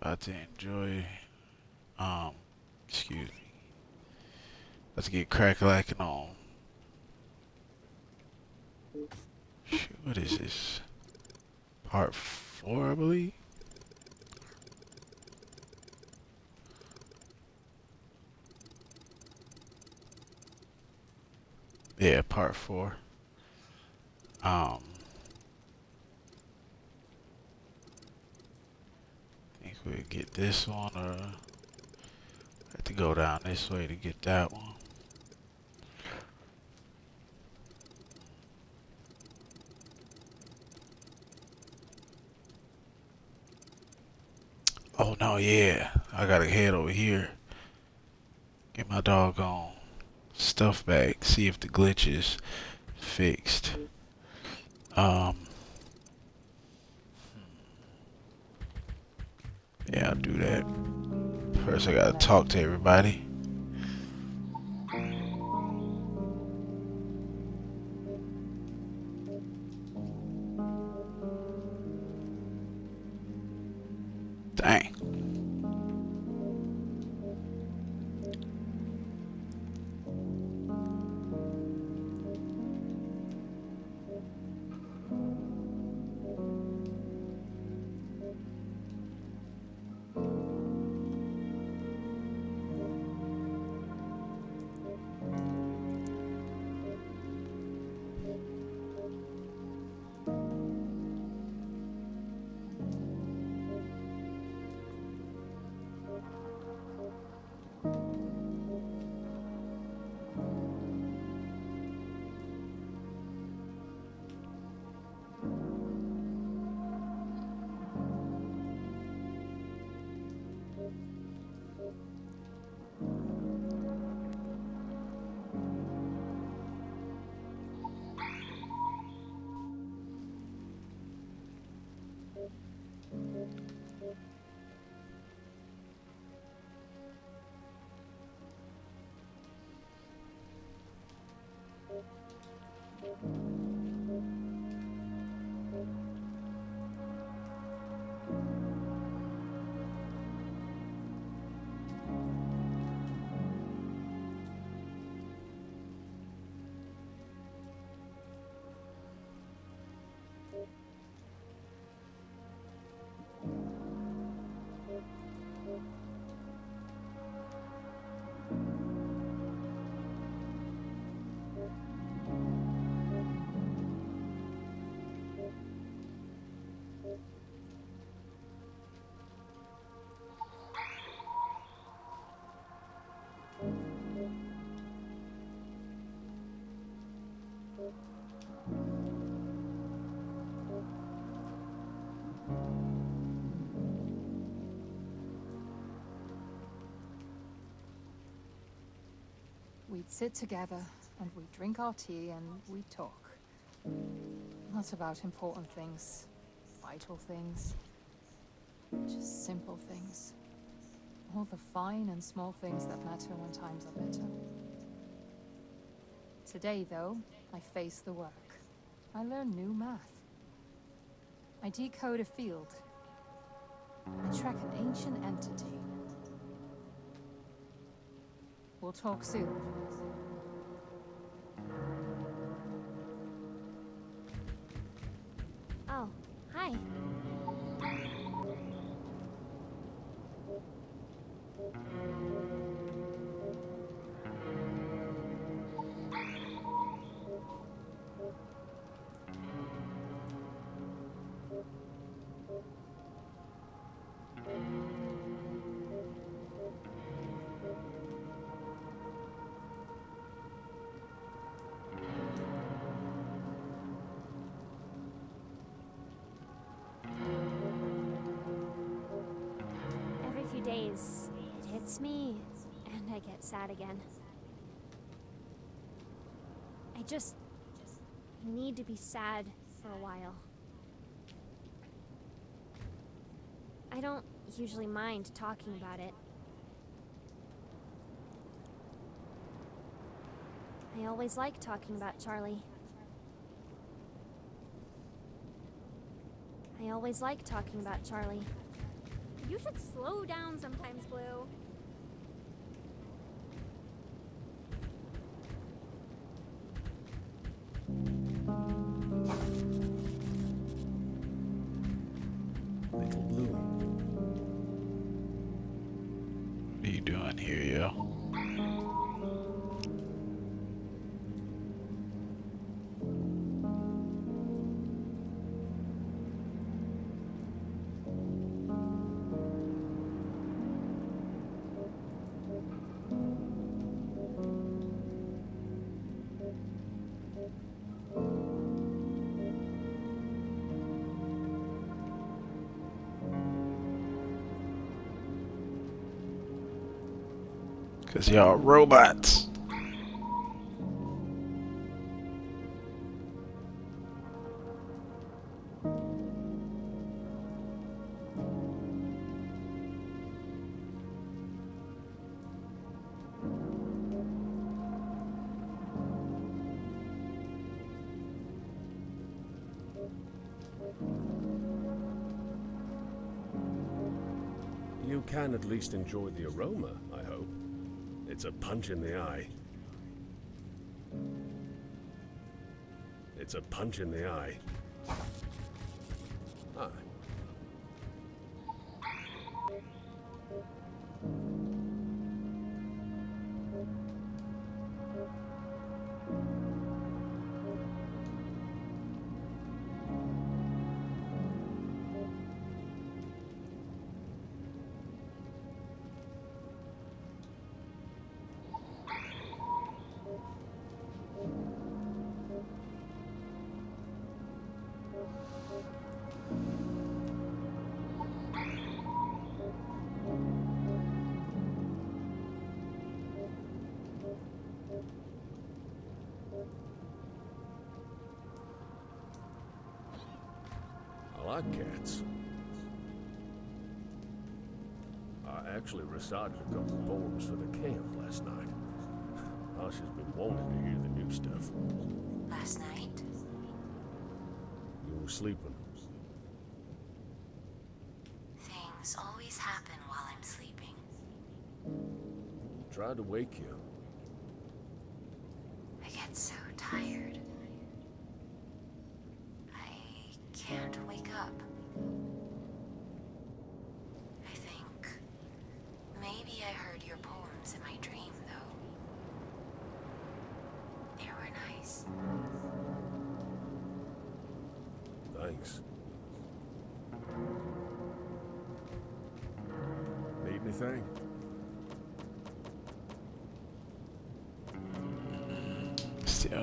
About to enjoy, um, excuse me. Let's get crack lacking on. Shoot, what is this? Part four, I believe. Yeah, part four. Um, we get this one, or have to go down this way to get that one. Oh no, yeah, I gotta head over here. Get my doggone stuff back. See if the glitch is fixed. Um. Yeah, I'll do that. First, I gotta talk to everybody. Sit together and we'd drink our tea and we'd talk. Not about important things, vital things, just simple things. All the fine and small things that matter when times are better. Today, though, I face the work. I learn new math. I decode a field. I track an ancient entity. We'll talk soon. It hits me, and I get sad again. I just need to be sad for a while. I don't usually mind talking about it. I always like talking about Charlie. I always like talking about Charlie. You should slow down sometimes, Blue. Cause y'all robots. You can at least enjoy the aroma. It's a punch in the eye. It's a punch in the eye. Recited a couple poems for the camp last night. Asha's been wanting to hear the new stuff. Last night? You were sleeping. Things always happen while I'm sleeping. Tried to wake you.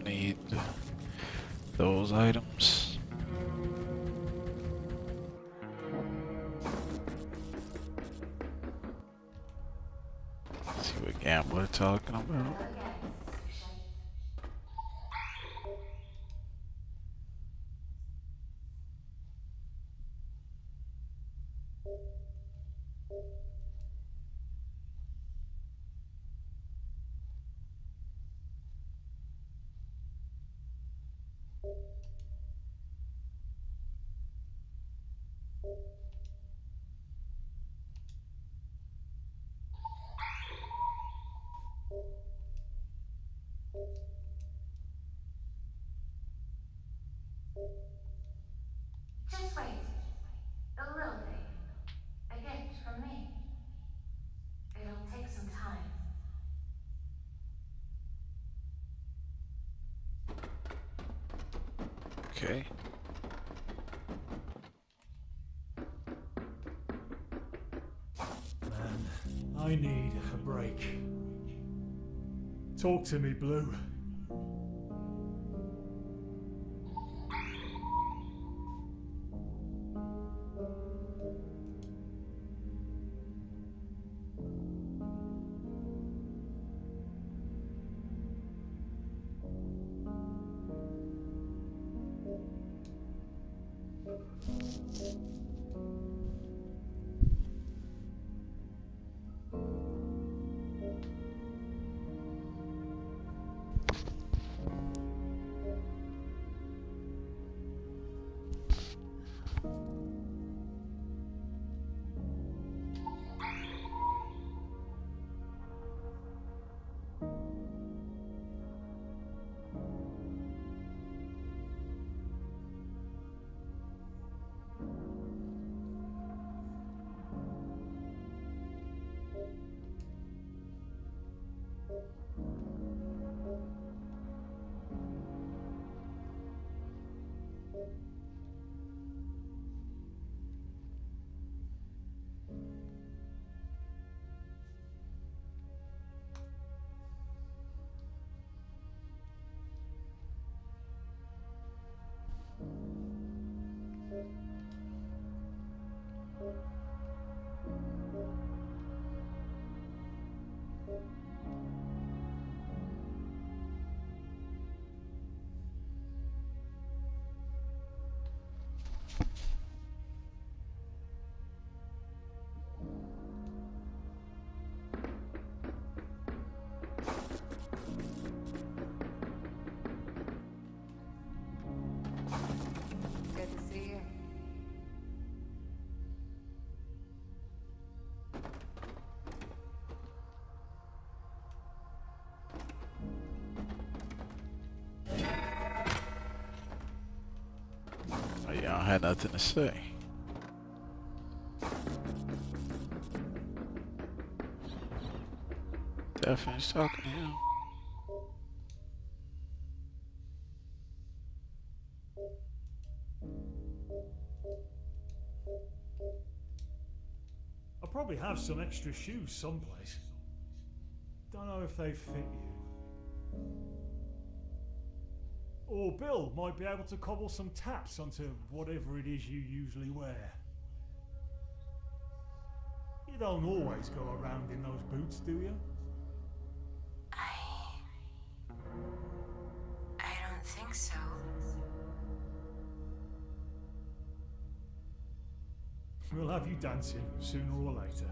Need those items. Okay. Man, I need a break. Talk to me, Blue. Had nothing to say. Definitely talking to him. I probably have some extra shoes someplace. Don't know if they fit you. Or Bill might be able to cobble some taps onto whatever it is you usually wear. You don't always go around in those boots, do you? I. I don't think so. We'll have you dancing sooner or later.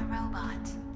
A robot.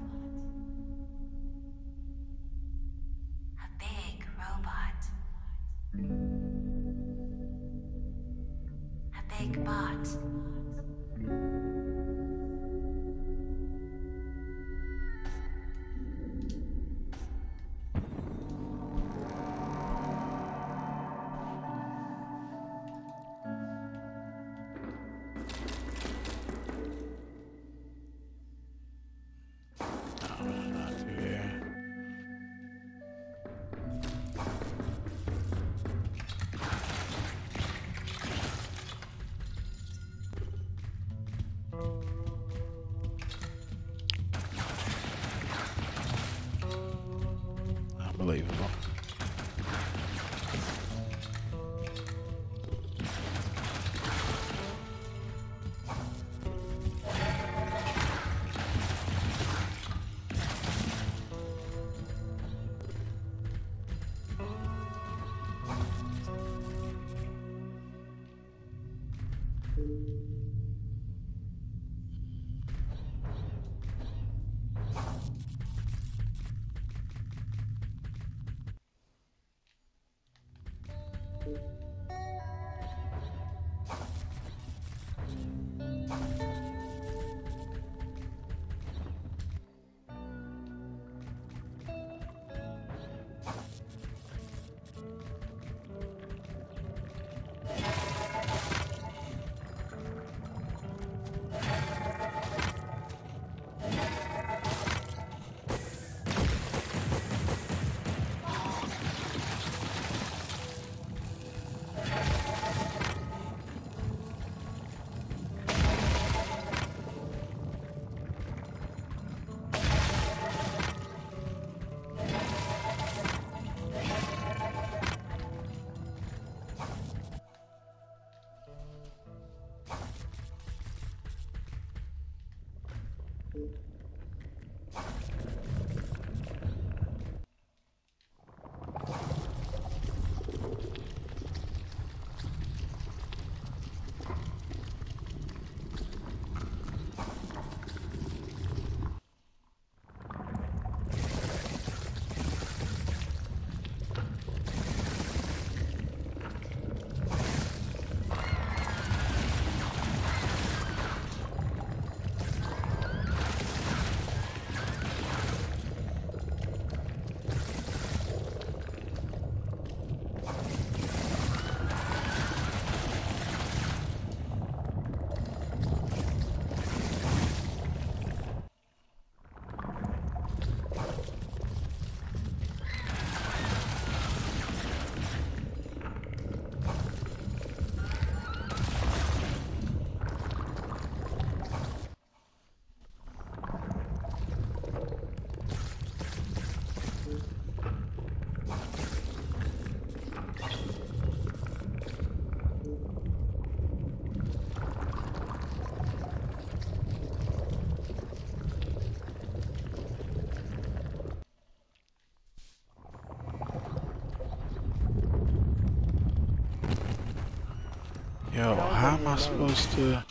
How am I supposed to...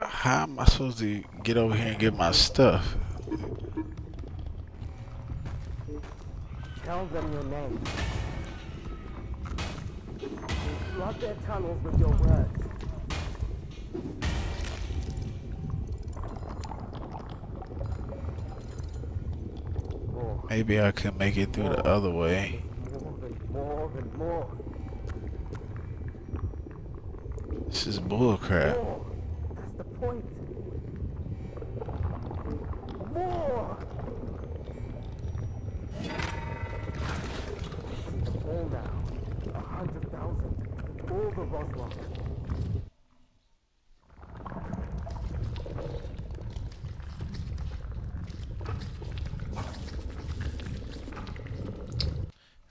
How am I supposed to get over here and get my stuff? Tell them your name. Their tunnels with your words. Maybe I can make it through the other way. more and more and more. This is bullcrap. More. That's the point. More. All now. A hundred thousand. All the.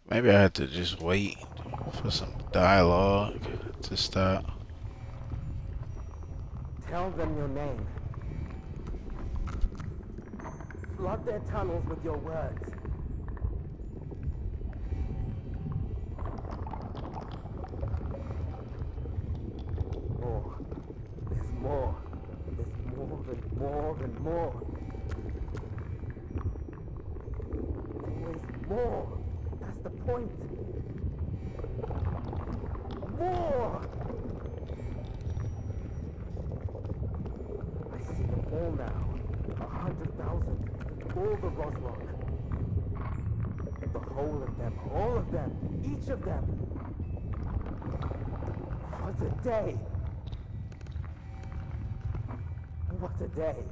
Maybe I have to just wait for some dialogue to start. Tell them your name. Flood their tunnels with your words. More. There's more. There's more and more and more. Always more. That's the point. More! I see them all now. A hundred thousand. All the Roslock. The whole of them. All of them. Each of them. What a day. What a day.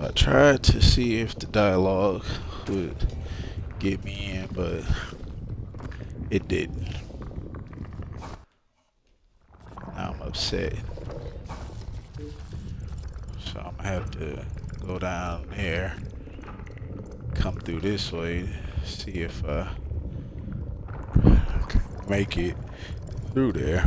I tried to see if the dialogue would get me in, but it didn't. Now I'm upset. So I'm gonna have to go down here, come through this way, see if I can make it through there.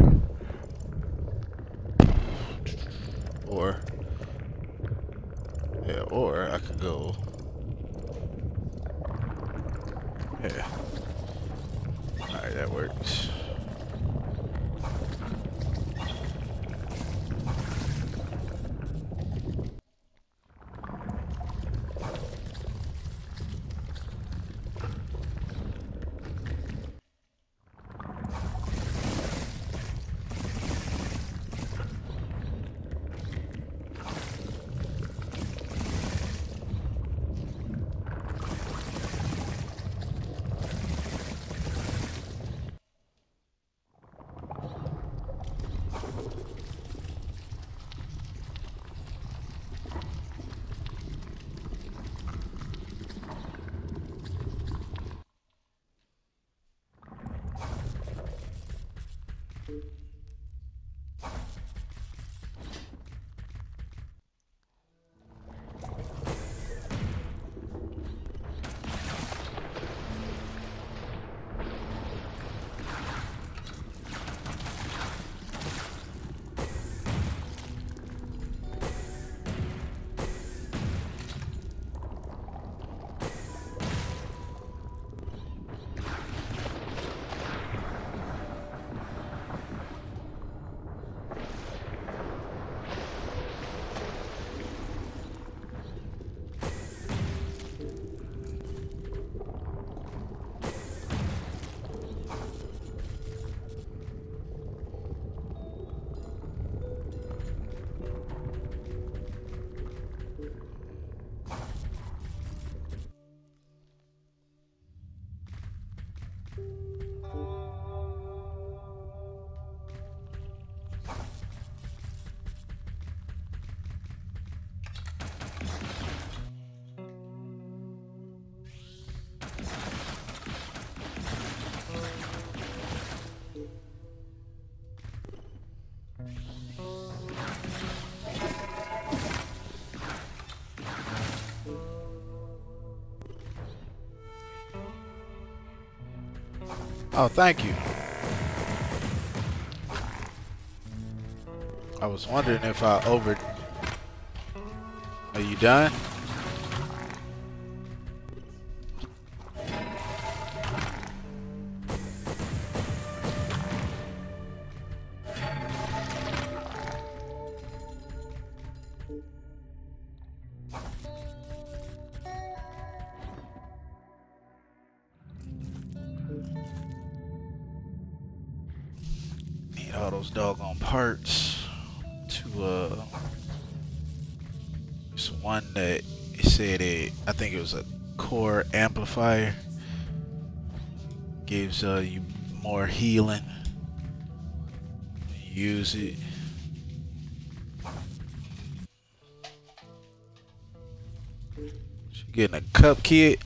Oh, thank you. I was wondering if I over... Are you done? fire gives uh, you more healing. Use it. She getting a cup kit.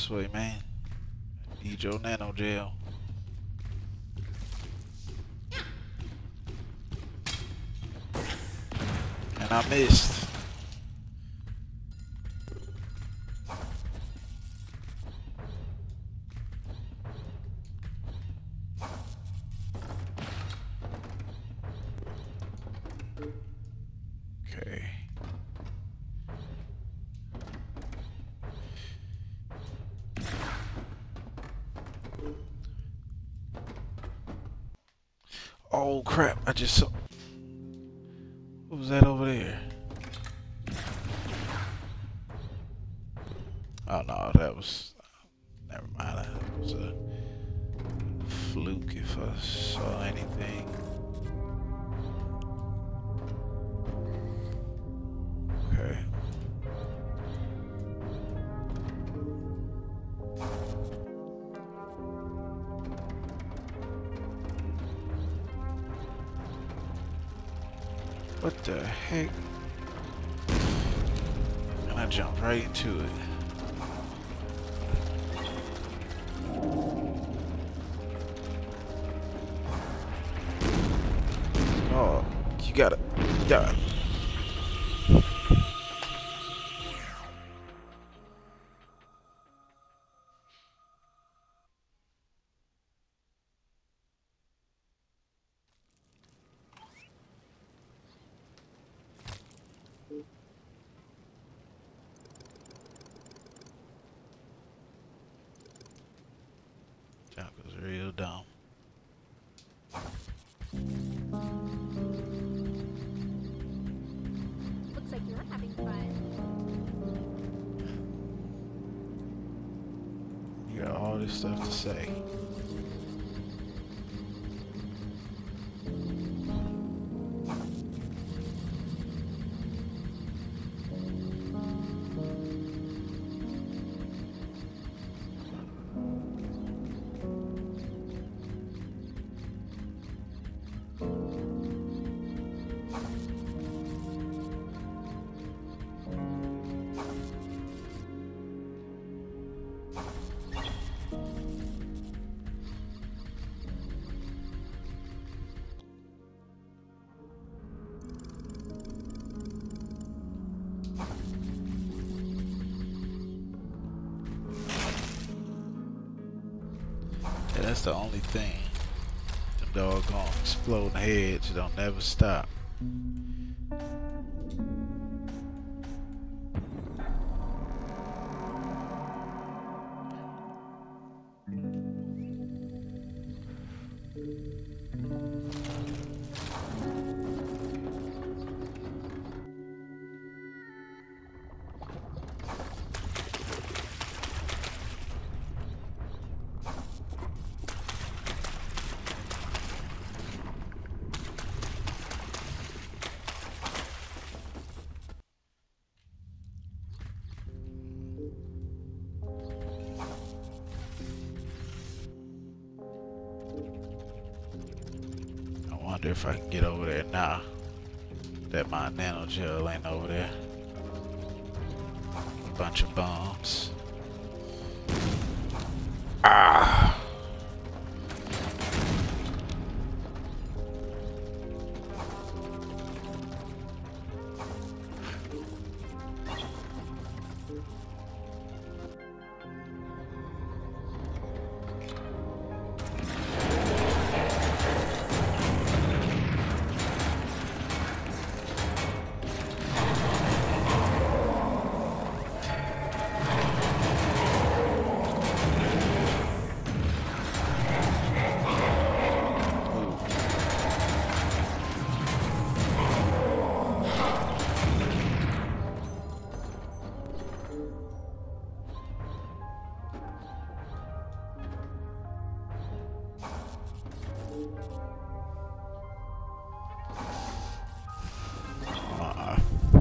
this way, man. Need your nano gel. And I missed. stuff to say. That's the only thing. Them doggone exploding heads don't never stop. Nano gel ain't over there. Bunch of bombs.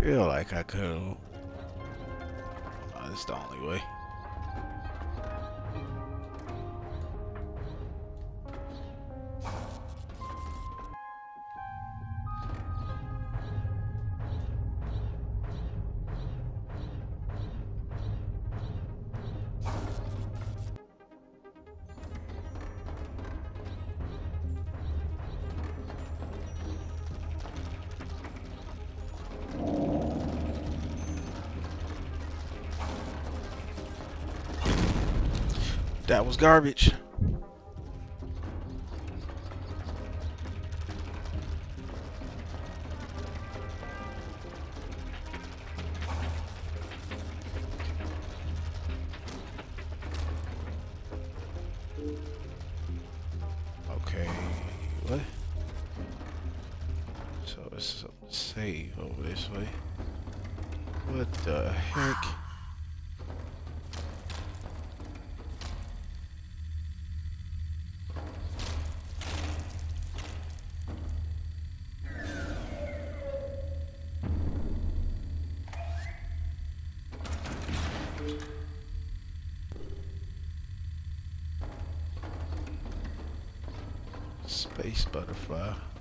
feel like I could That was garbage. Space butterfly.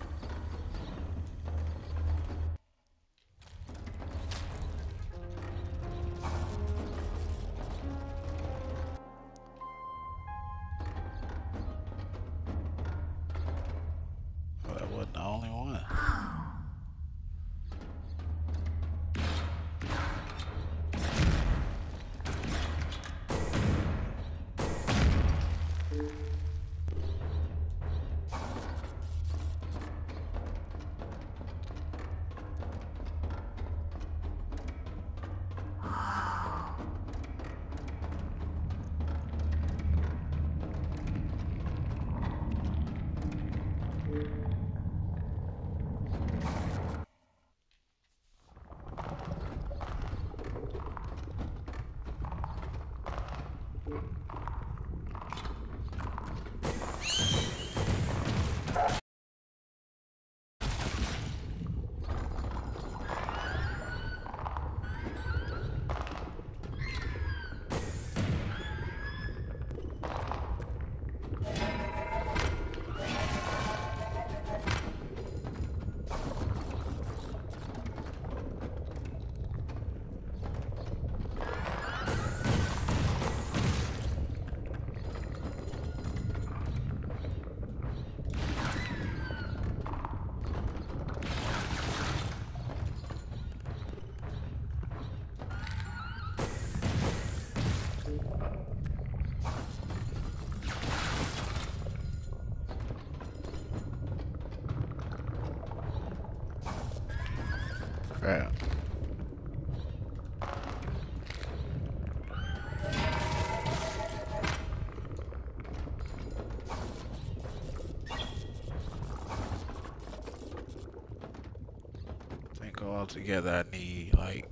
Think altogether I need like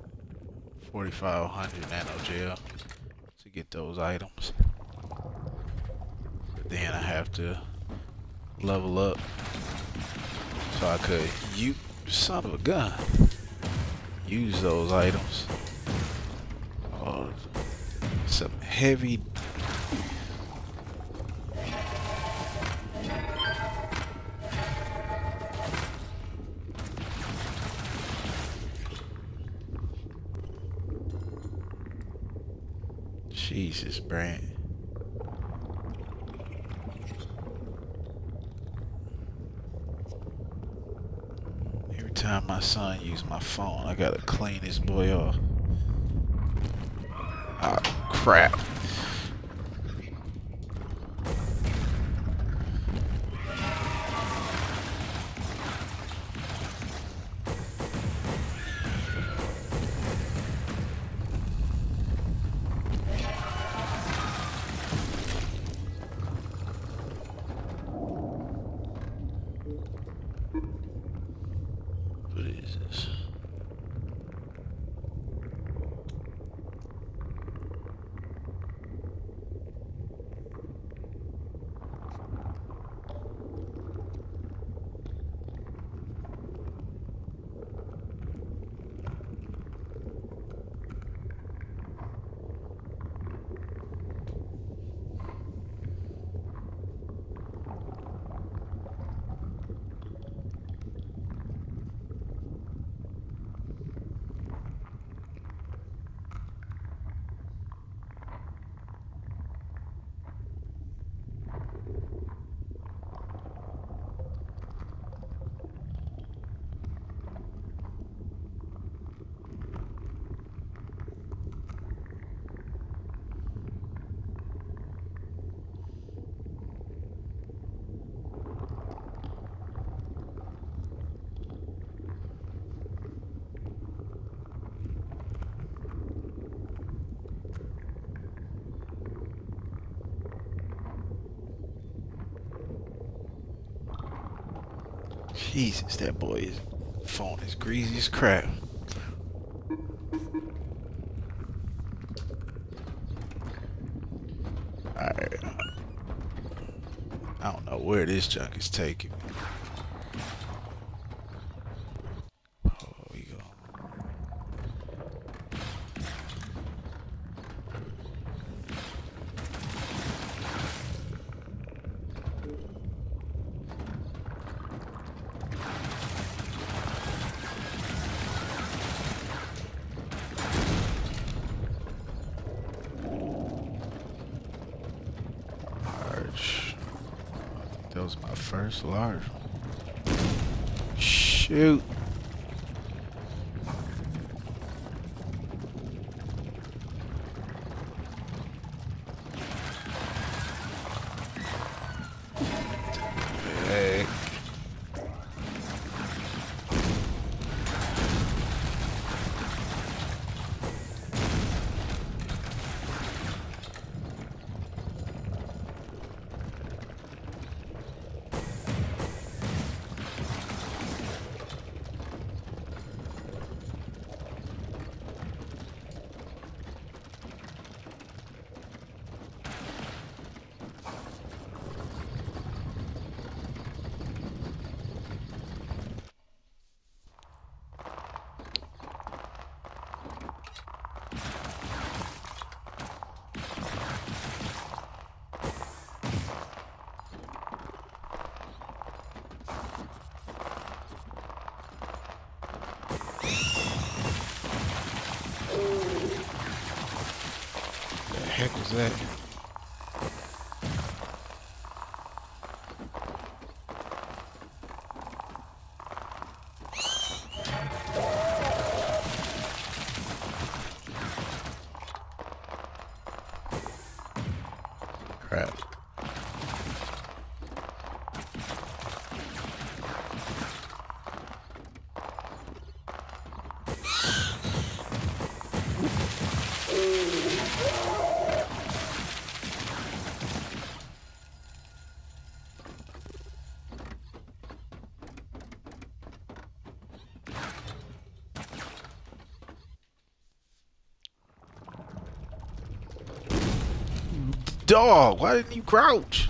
4,500 nano gel to get those items. But then I have to level up so I could you son of a gun use those items. Oh, some heavy. Son use my phone, I gotta clean this boy off. Ah, crap. What is this? Jesus, that boy is Phone is greasy as crap. Alright. I don't know where this junk is taking me. Dog, why didn't you crouch?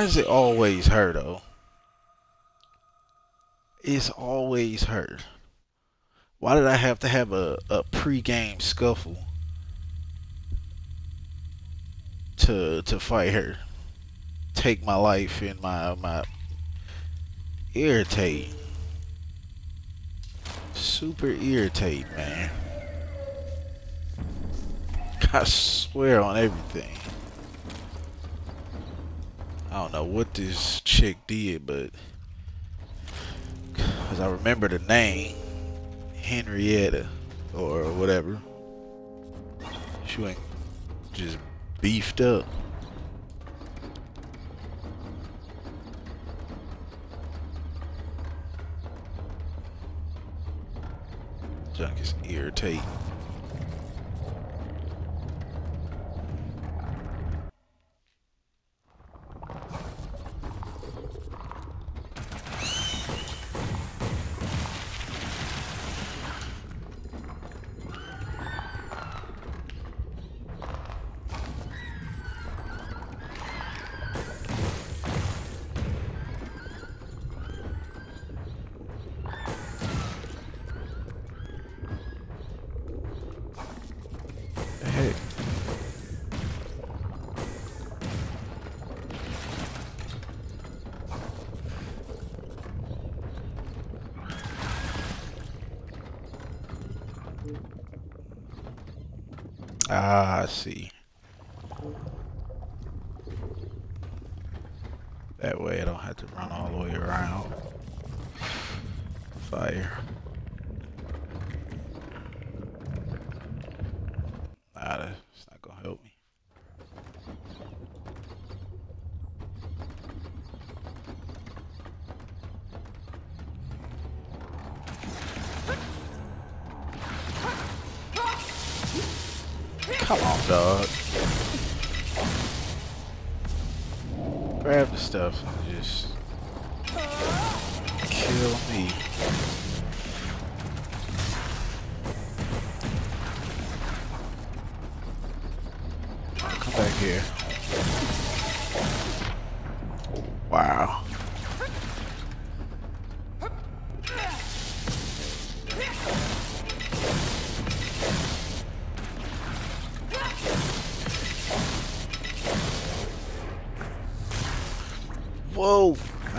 Why is it always her though? It's always her. Why did I have to have a, a pre-game scuffle to to fight her? Take my life in my my irritate. Super irritate, man. I swear on everything. I don't know what this chick did, but because I remember the name Henrietta or whatever. She went just beefed up. Junk is irritating.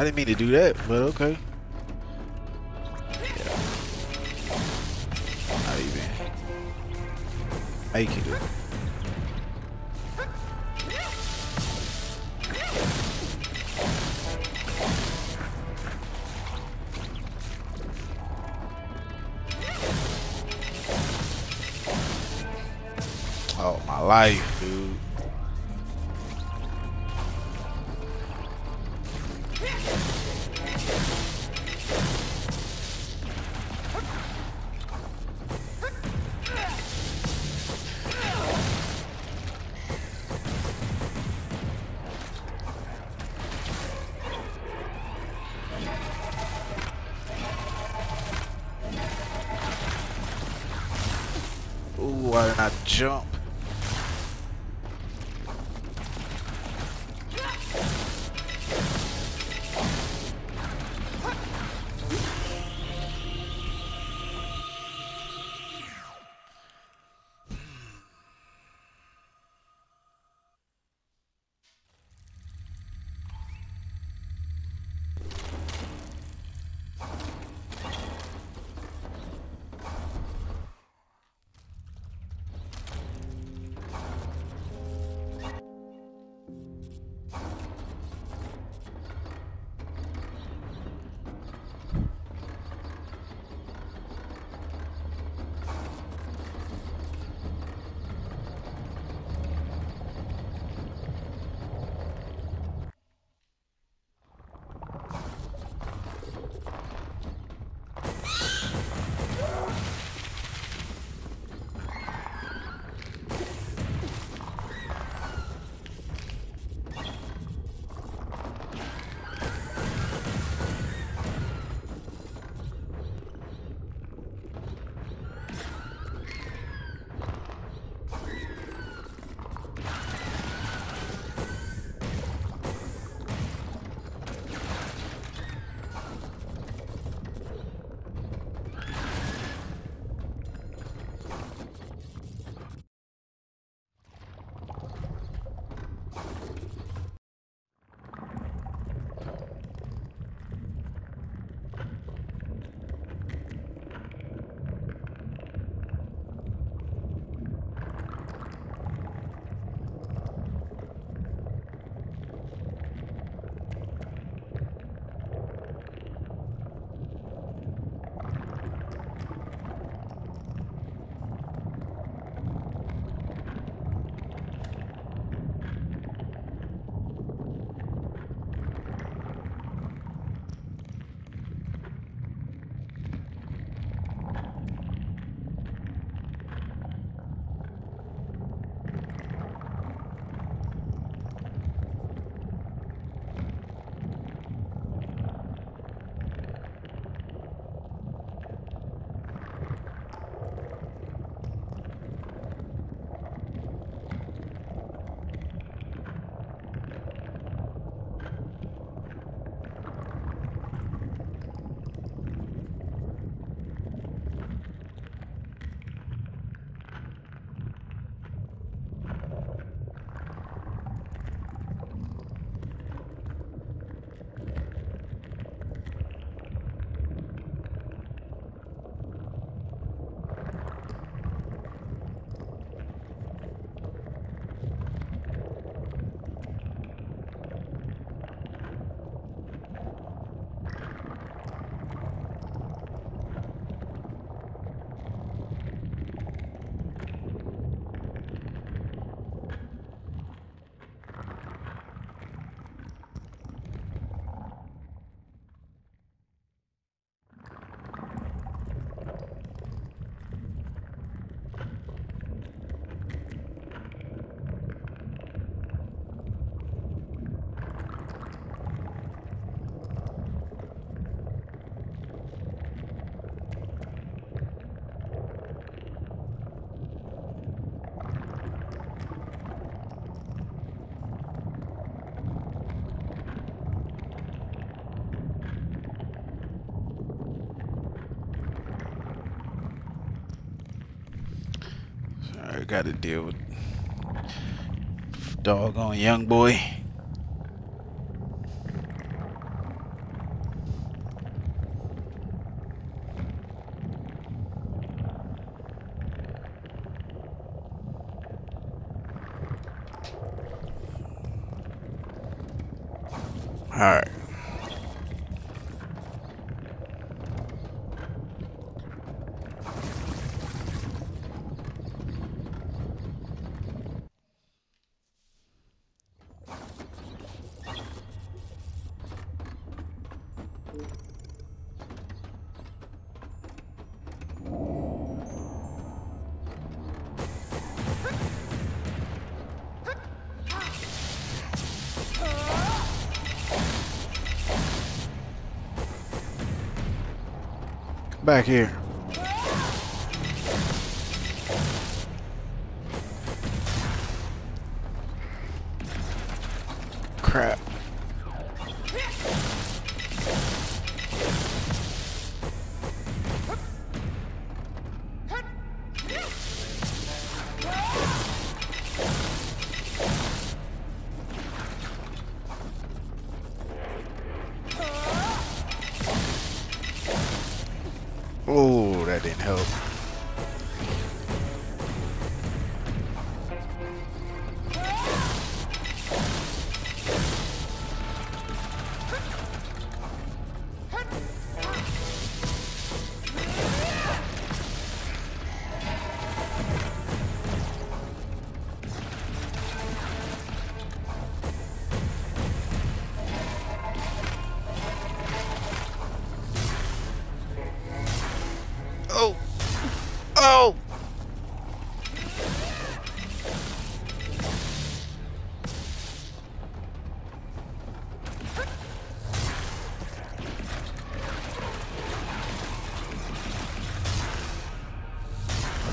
I didn't mean to do that, but okay. Alright, gotta deal with doggone young boy. Back here.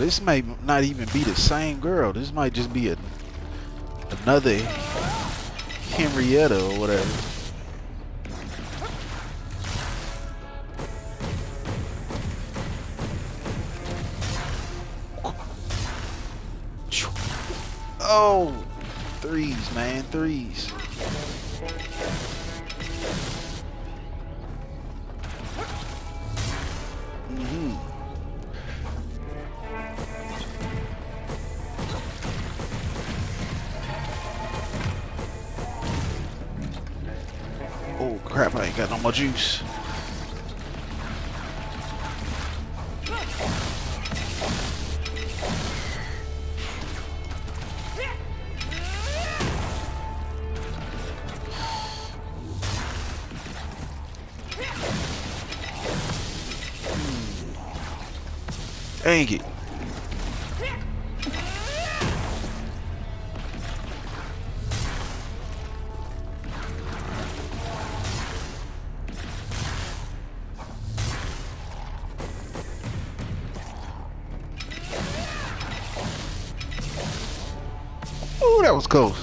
This might not even be the same girl. This might just be a another Henrietta or whatever. Oh, threes, man, threes. Juice. Dang it. Ooh,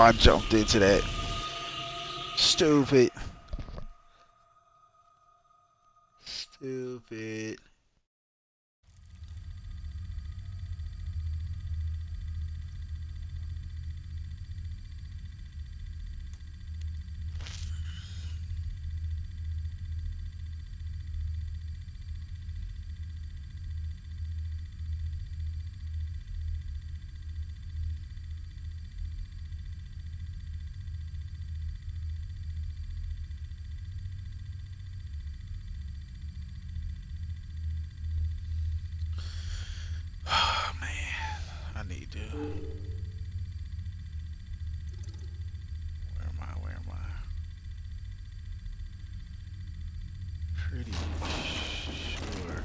I jumped into that. Stupid. pretty sure.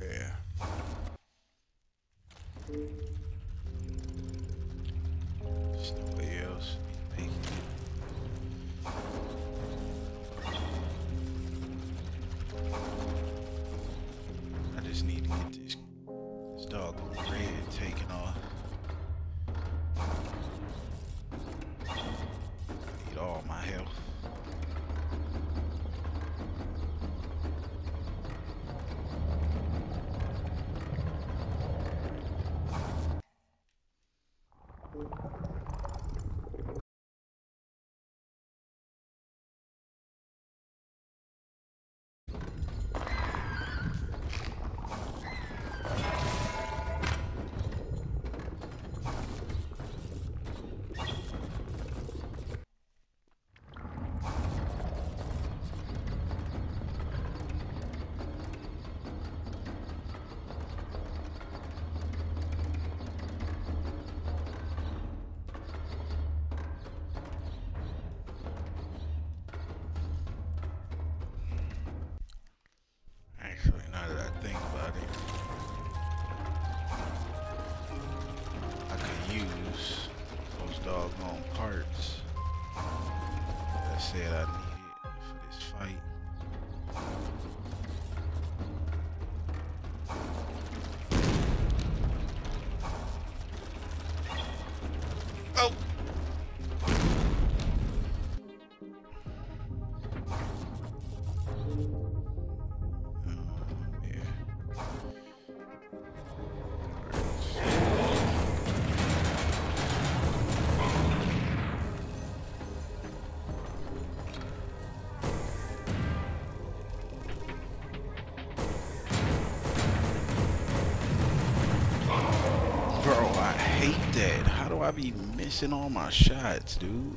Yeah. considerar. I be missing all my shots, dude.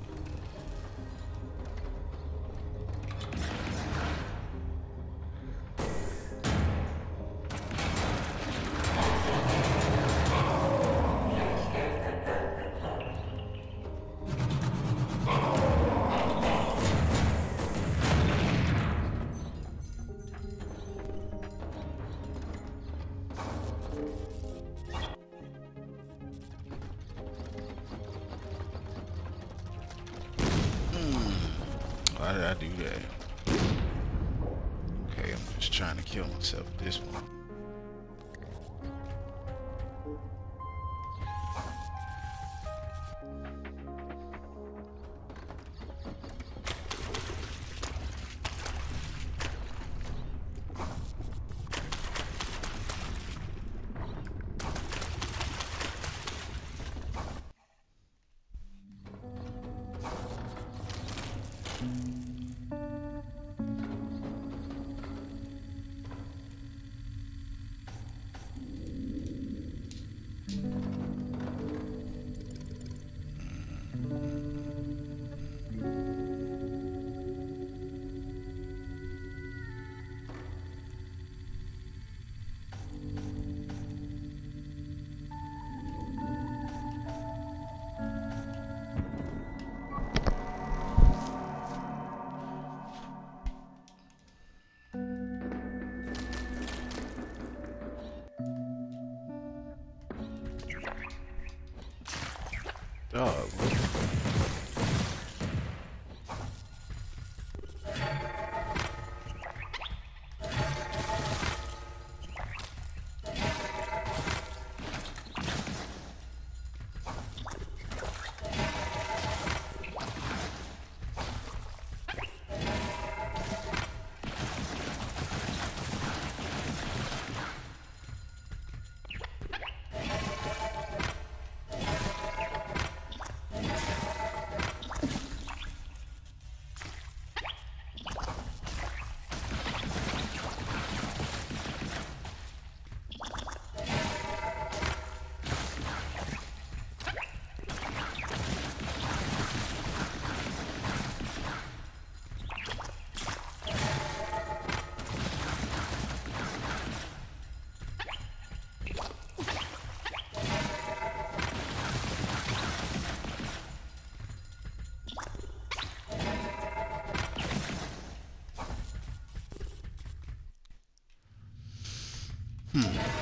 The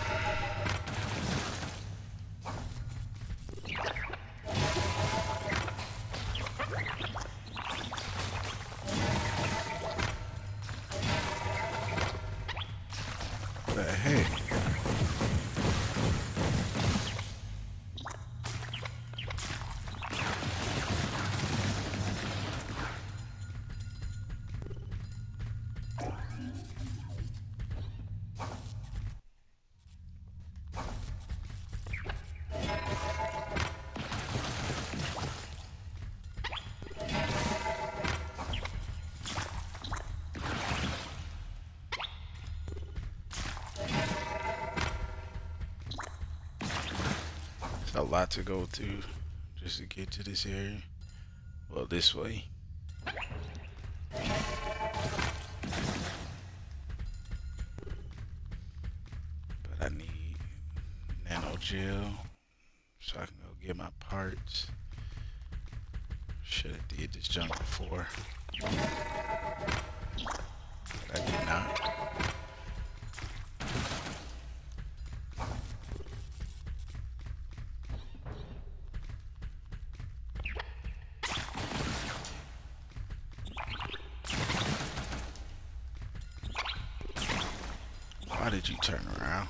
lot to go through just to get to this area. Well, this way. But I need nano gel so I can go get my parts. Should have did this junk before.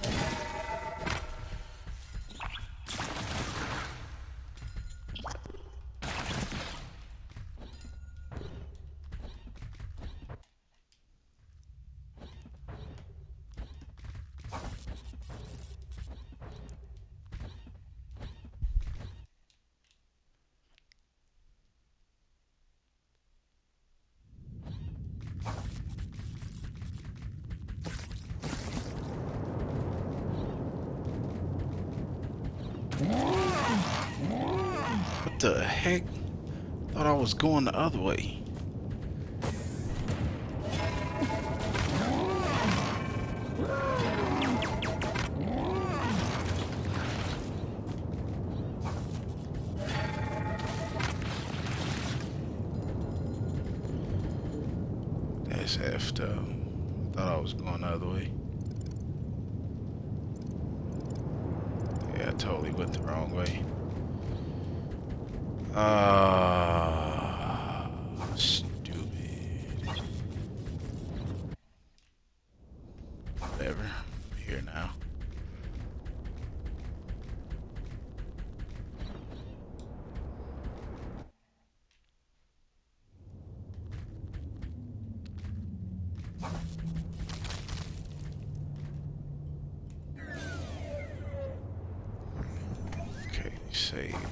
Turn around? What the heck? Thought I was going the other way.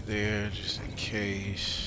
There just in case.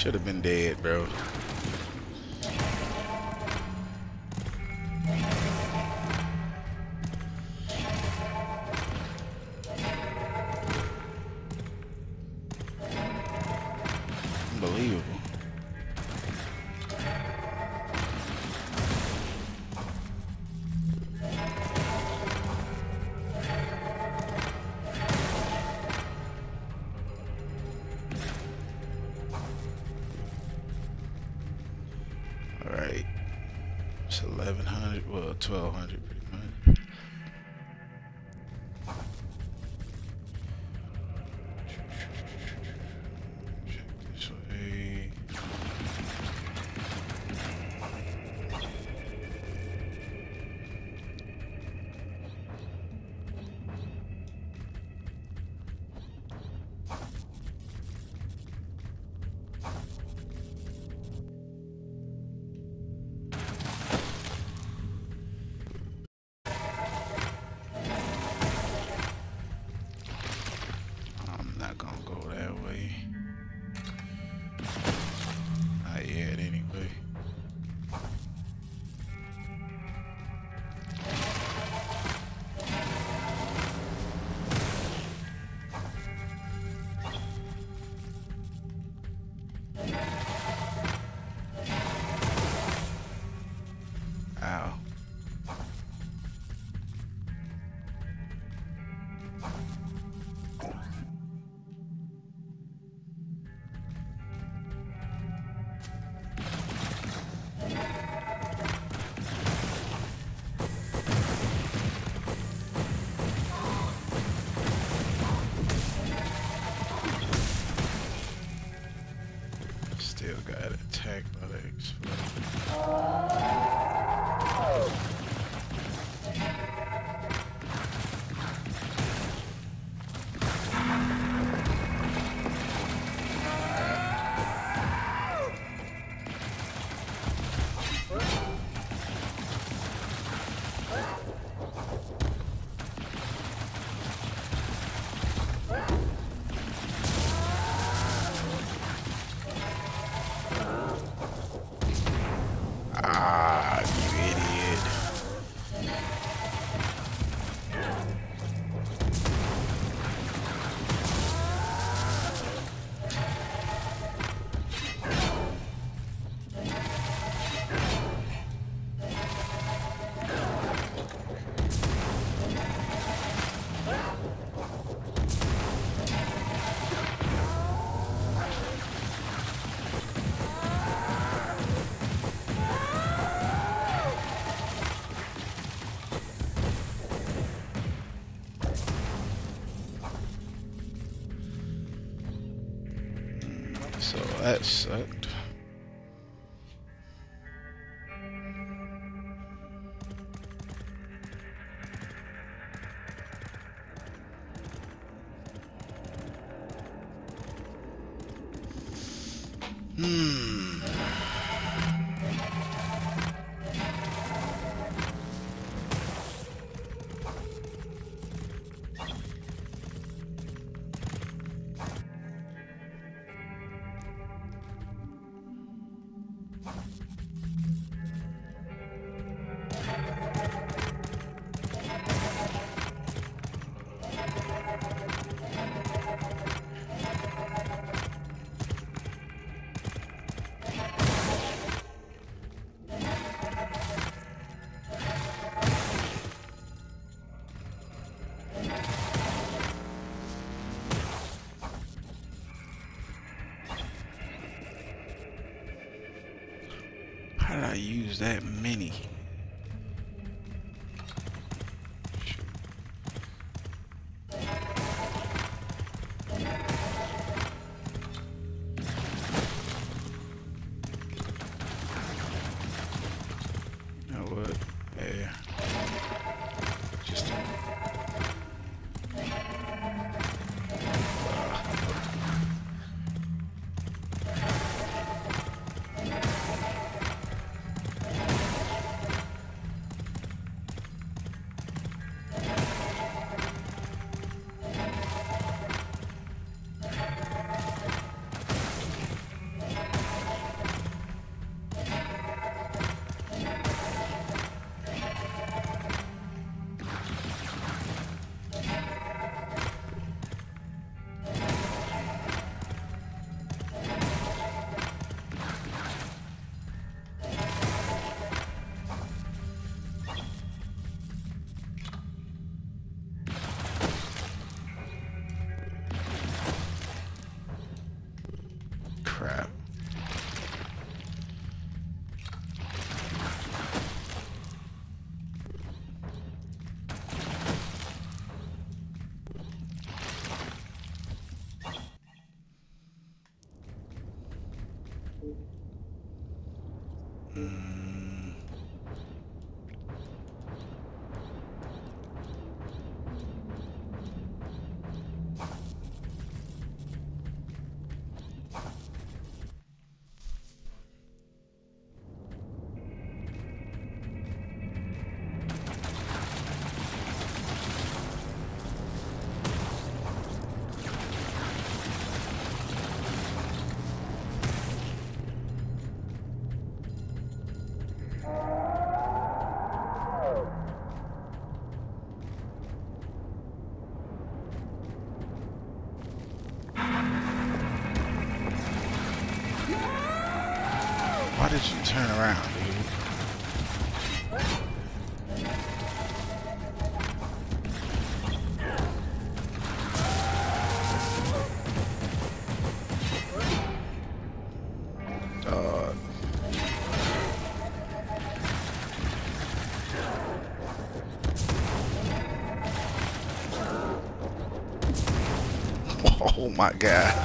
Should have been dead, bro. 1200 that did I use that many? My god.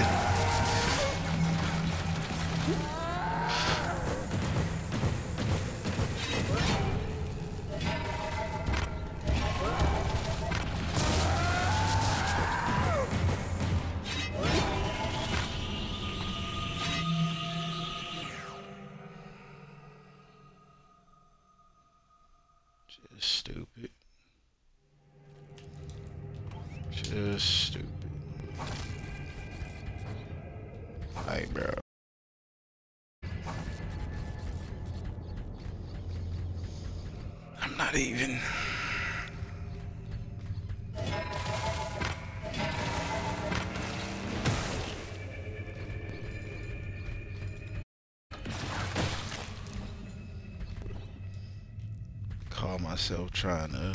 Myself trying to.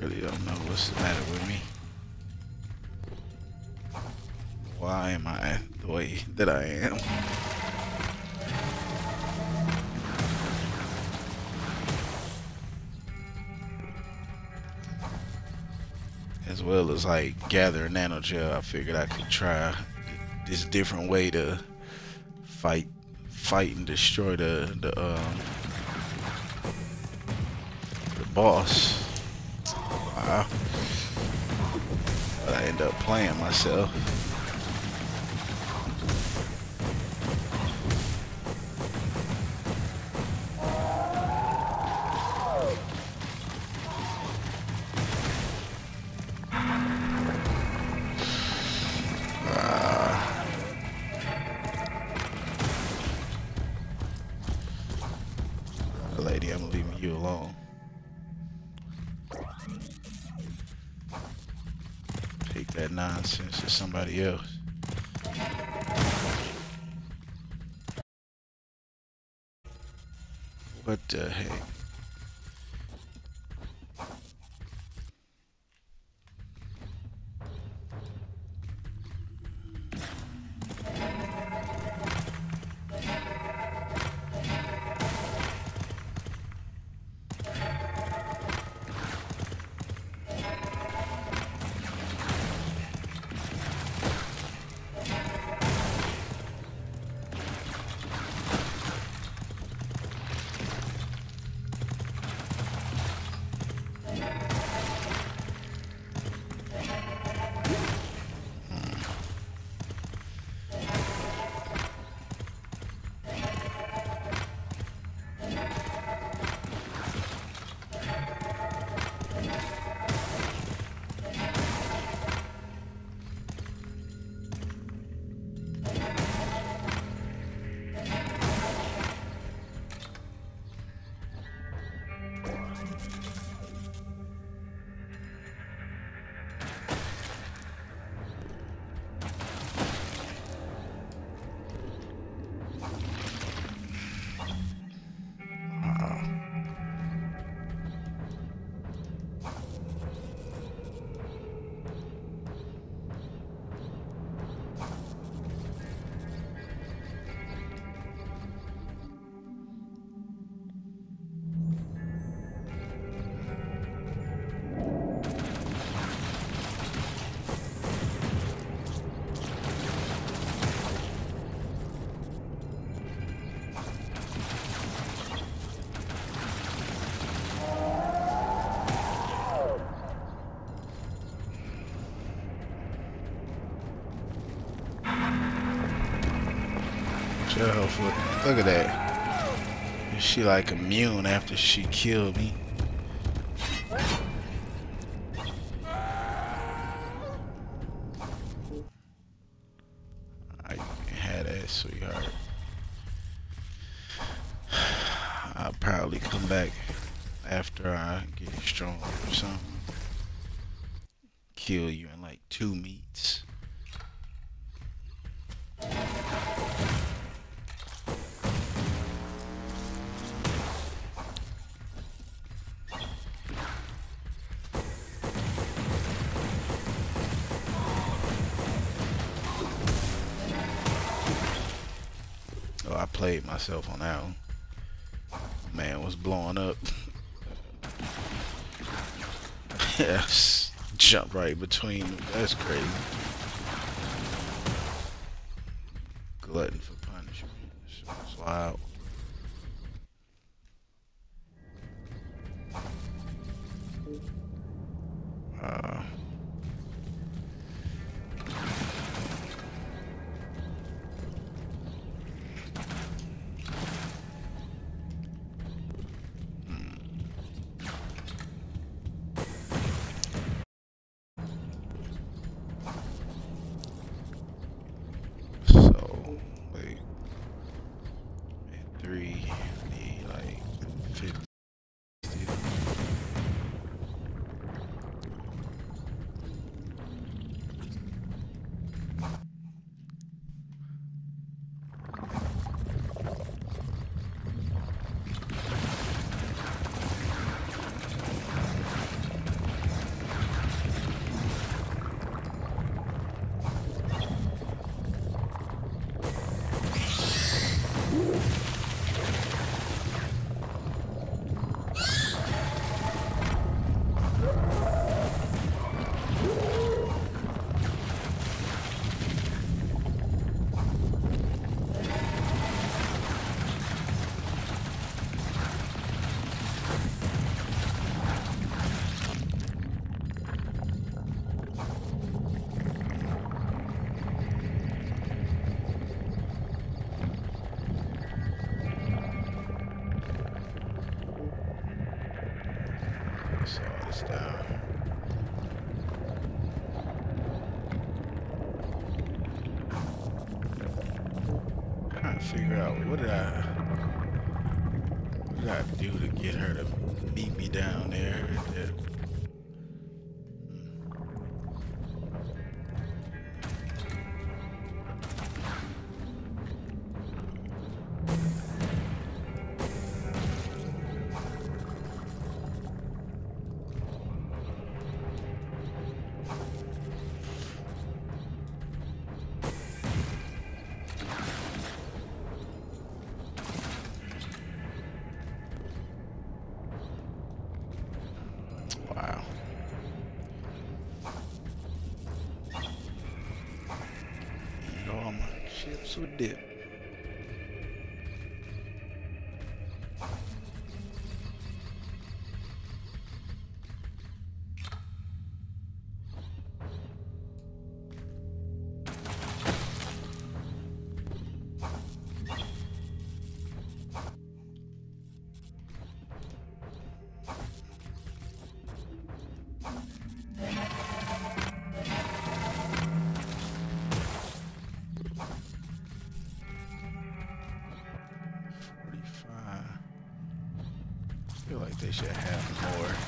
Really don't know what's the matter with me. Why am I the way that I am? As well as like gathering nano gel, I figured I could try this different way to fight fight and destroy the the um the boss. Wow. But I end up playing myself. Look, at that. Is she like immune after she killed me? Myself on that one. Man was blowing up. yes, jump right between them. That's crazy. They should have more.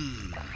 Hmm.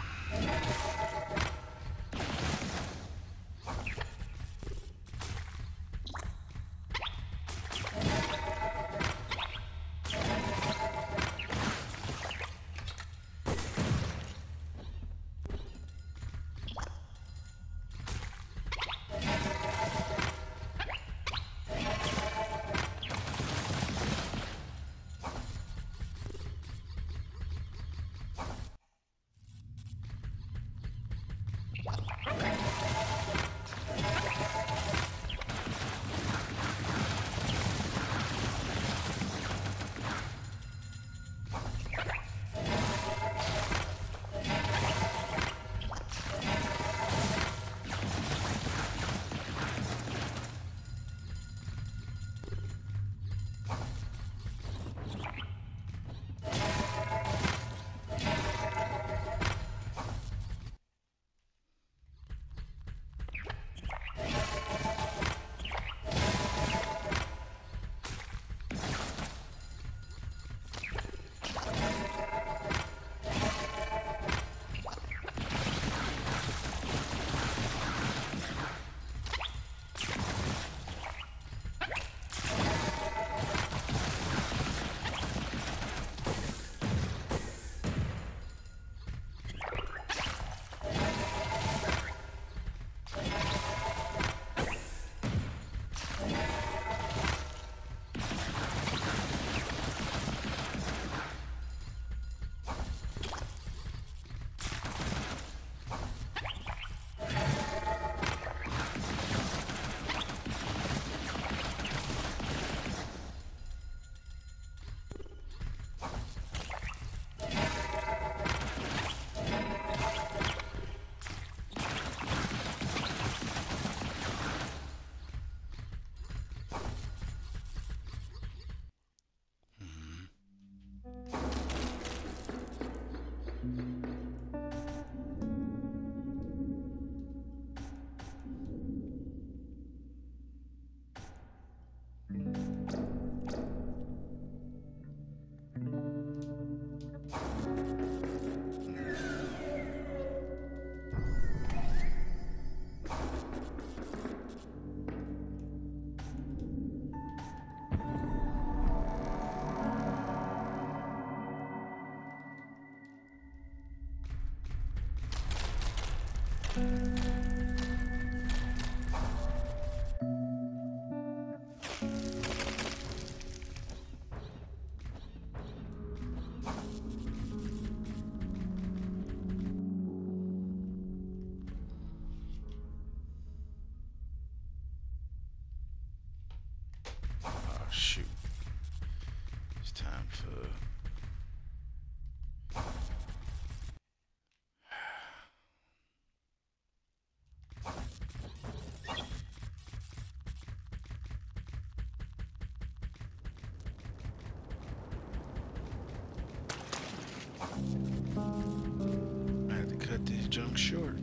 junk short.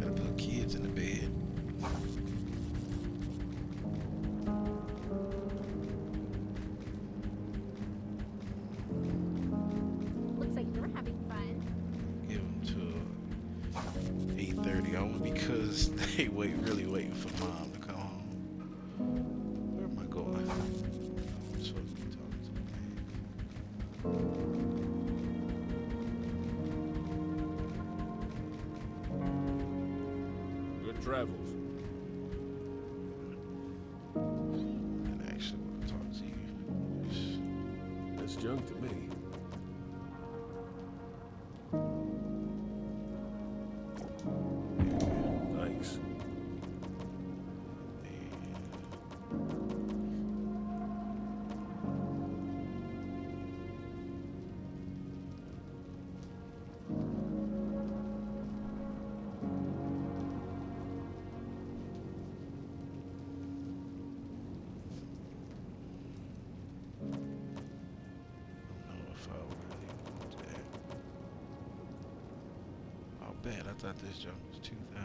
Gotta put kids in the bed. Looks like you're having fun. Give them till 8.30 only because they wait travels. I actually want to talk to you. It's junk to me. that's not this joke. It's 2000.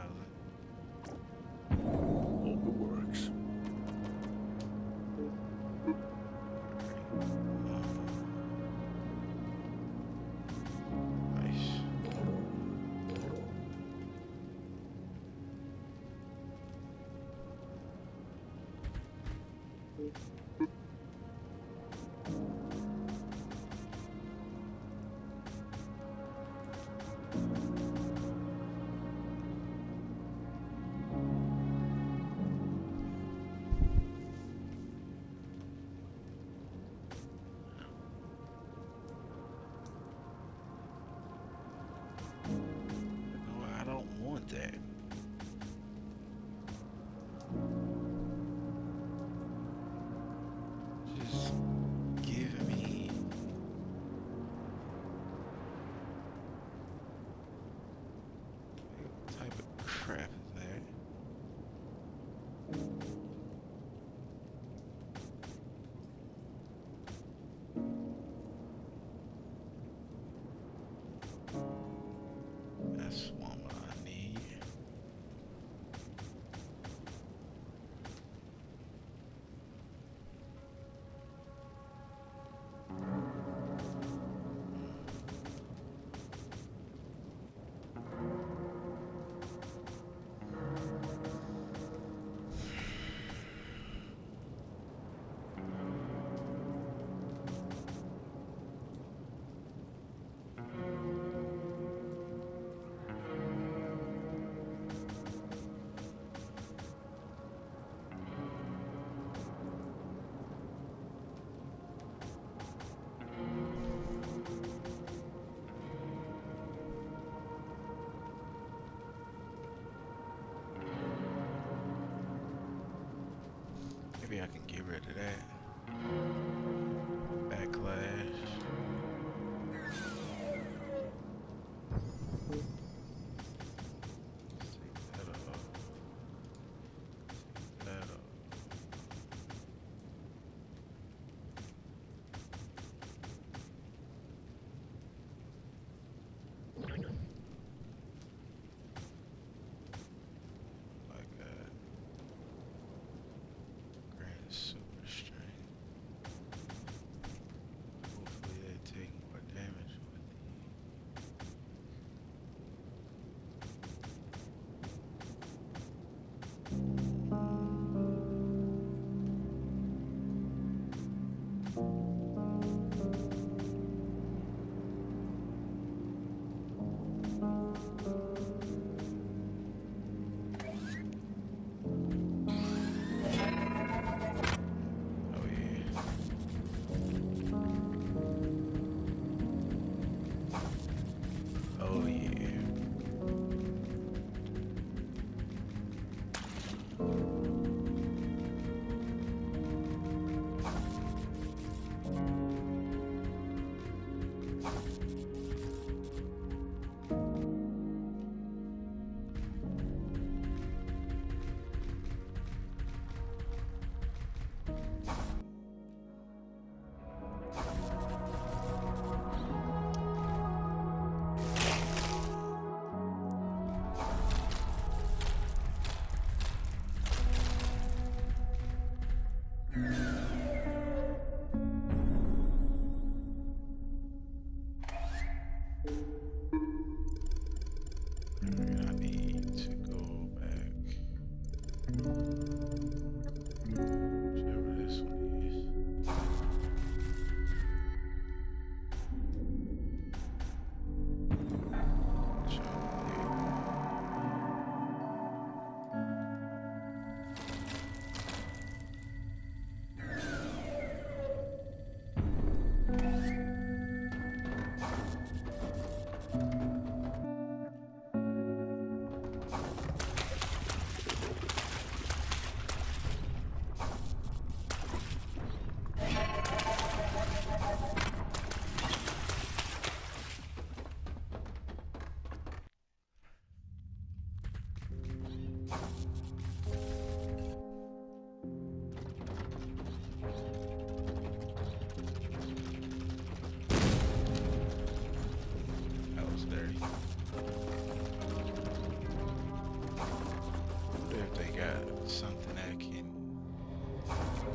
if they got something that can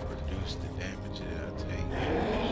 reduce the damage that I take.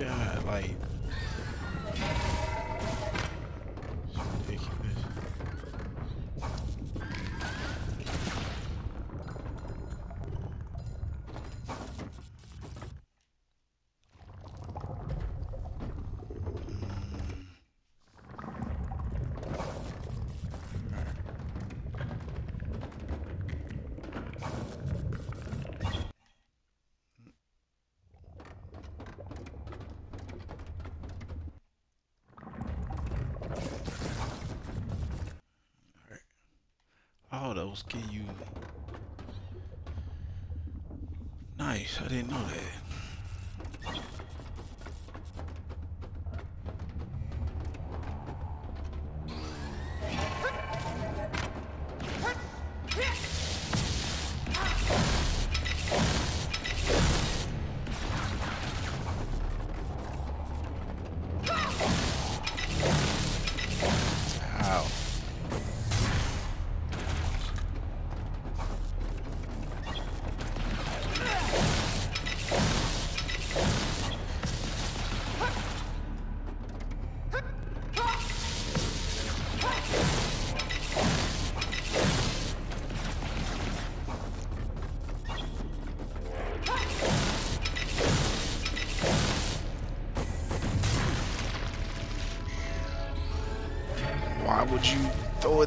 God, like can you? Nice, I didn't know that.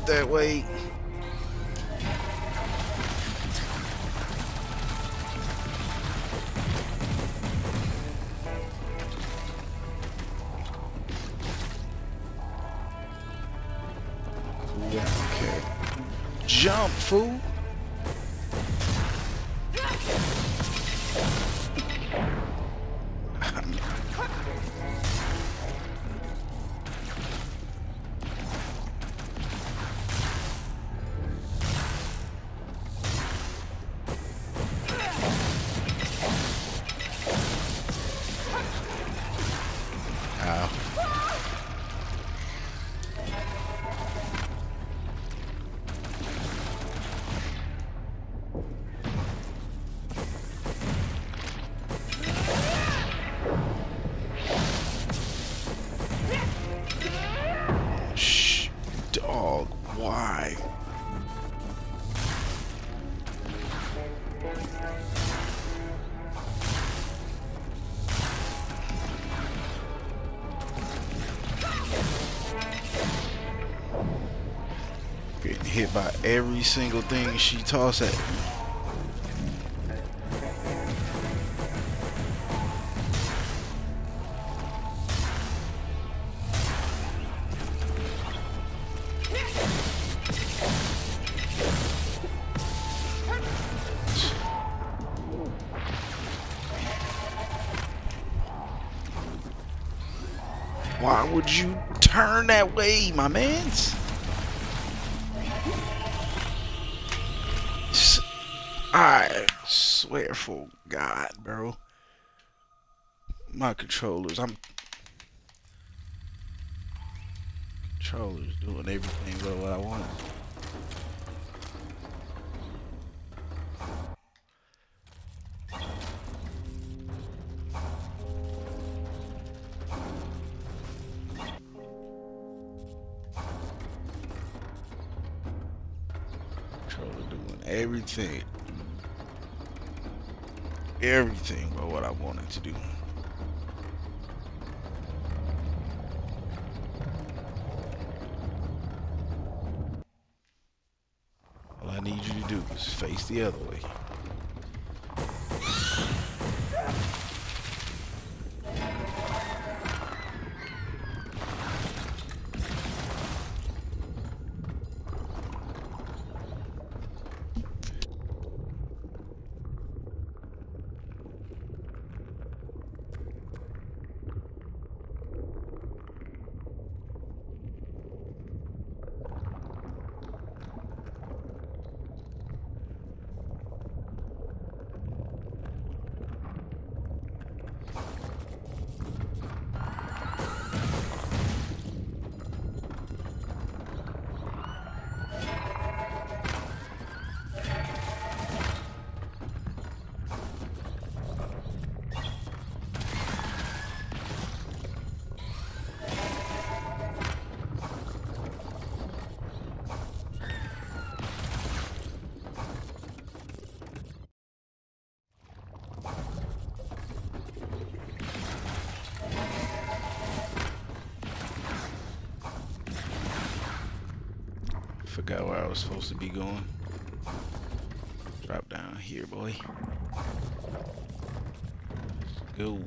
that way. Hit by every single thing she toss at me. Why would you turn that way, my mans? For God, bro. My controllers, I'm controllers doing everything but what I want. Doing everything. Everything but what I wanted to do. All I need you to do is face the other way. Was supposed to be going. Drop down here, boy. Let's go.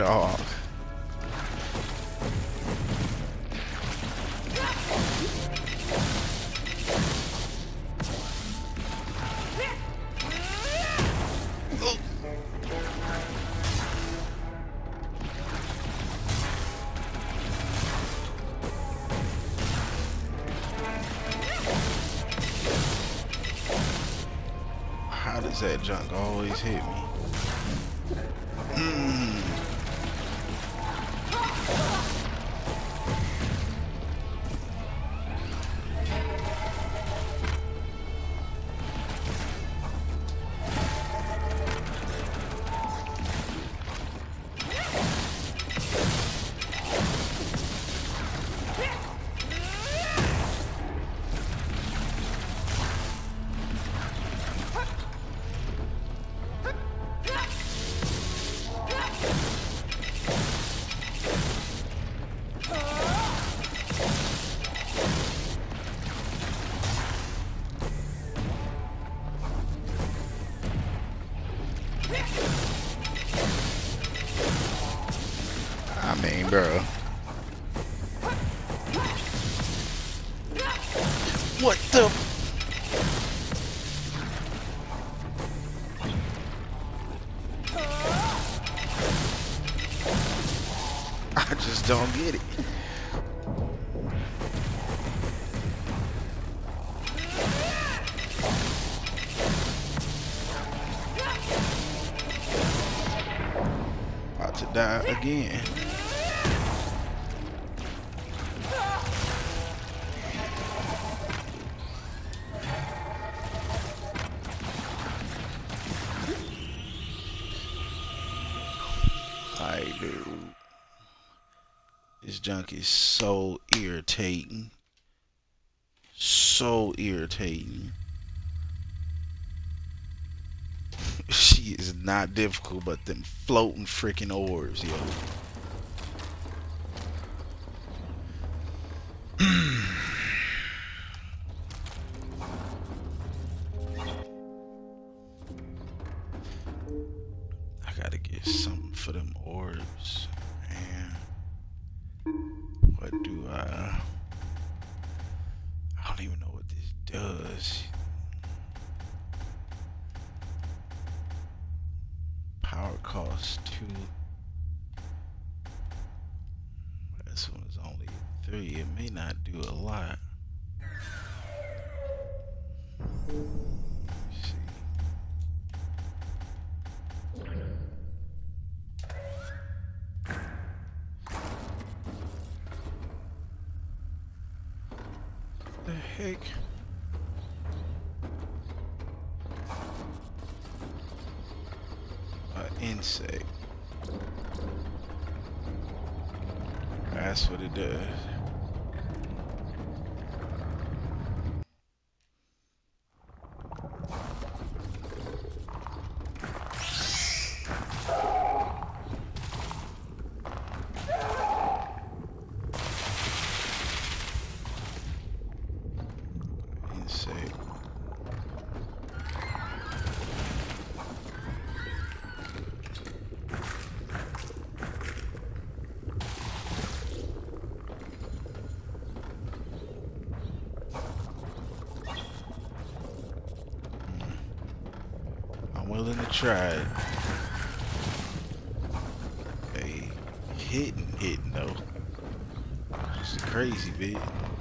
Oh. again. Alright. This junk is so irritating. So irritating. not difficult, but them floating freaking oars, yo. tried. Hey, hitting, hitting though. It's crazy, bitch.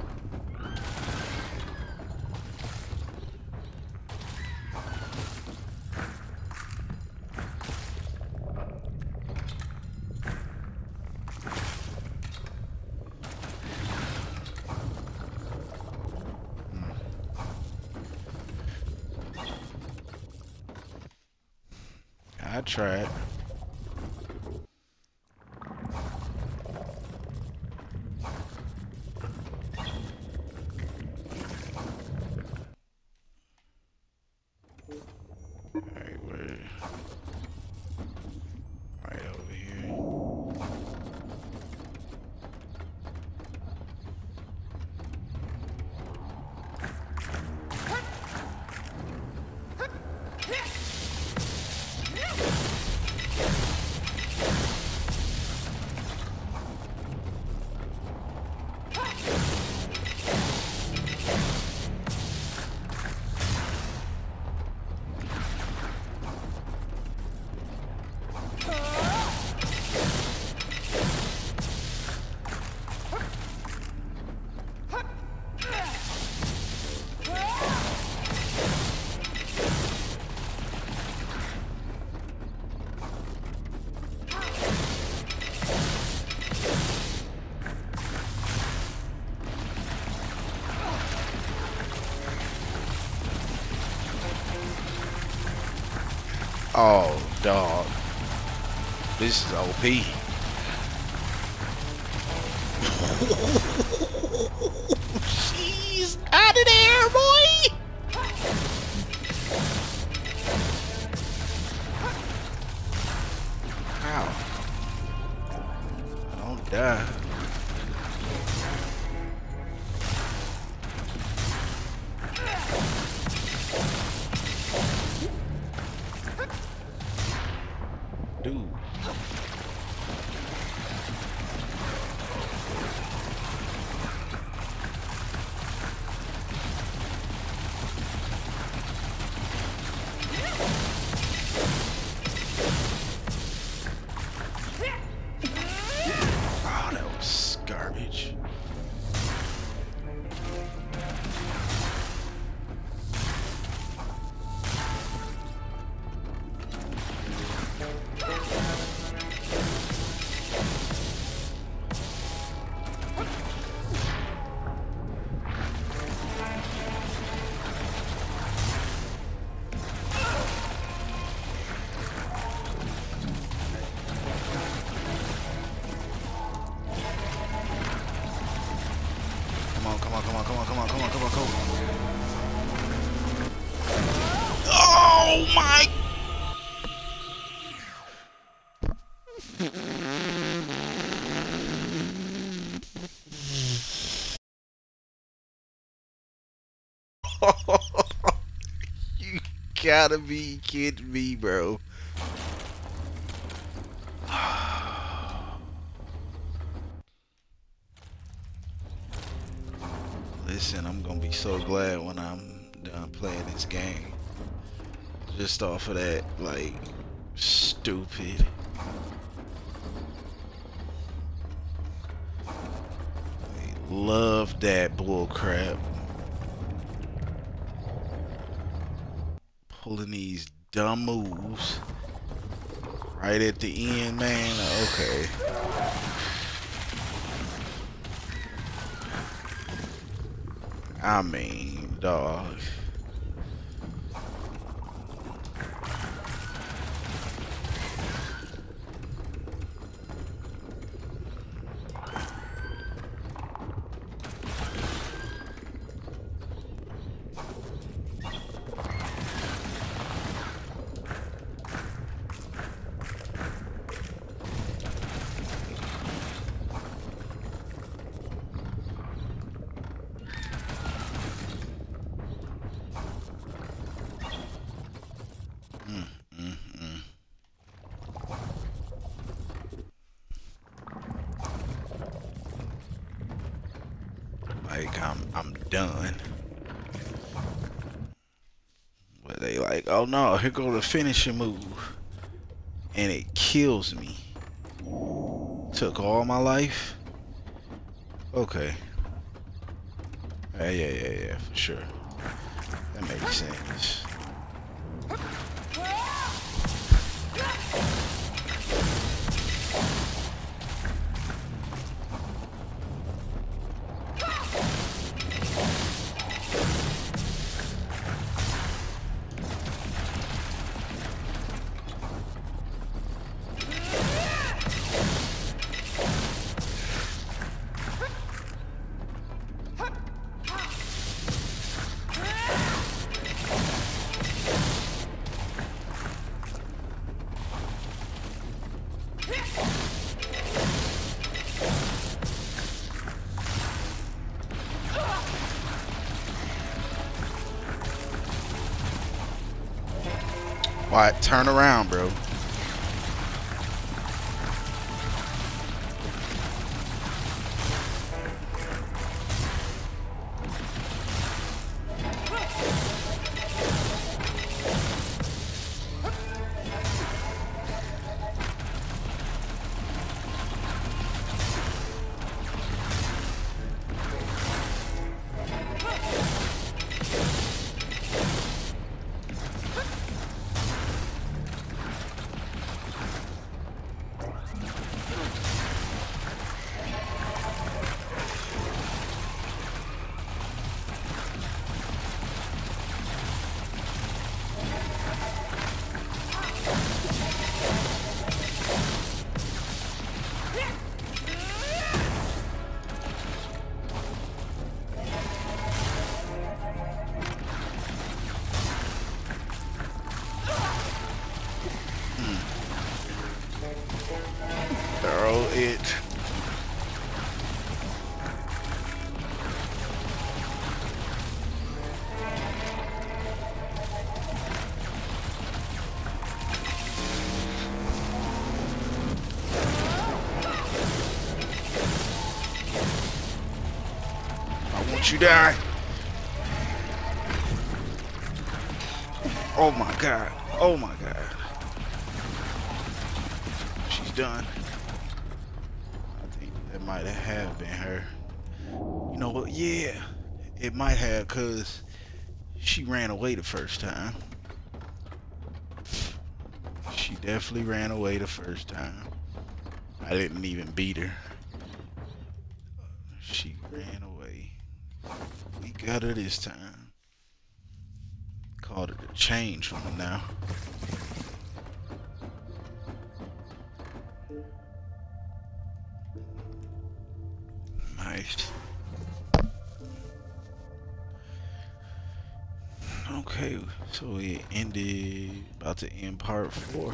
tried. This is OP. you gotta be kidding me, bro. Listen, I'm gonna be so glad when I'm done playing this game. Just off of that, like, stupid. Love that bull these dumb moves right at the end, man. Okay. I mean, dog. I'm I'm done. But they like, oh no, here go the finishing move. And it kills me. Took all my life. Okay. Yeah, yeah, yeah, yeah, for sure. That makes sense. Why turn around, bro? You die. Oh my god. Oh my god. She's done. I think that might have been her. You know what? Yeah. It might have because she ran away the first time. She definitely ran away the first time. I didn't even beat her. She ran away. We got her this time. Called it a change one now. Nice. Okay, so we ended, about to end part four.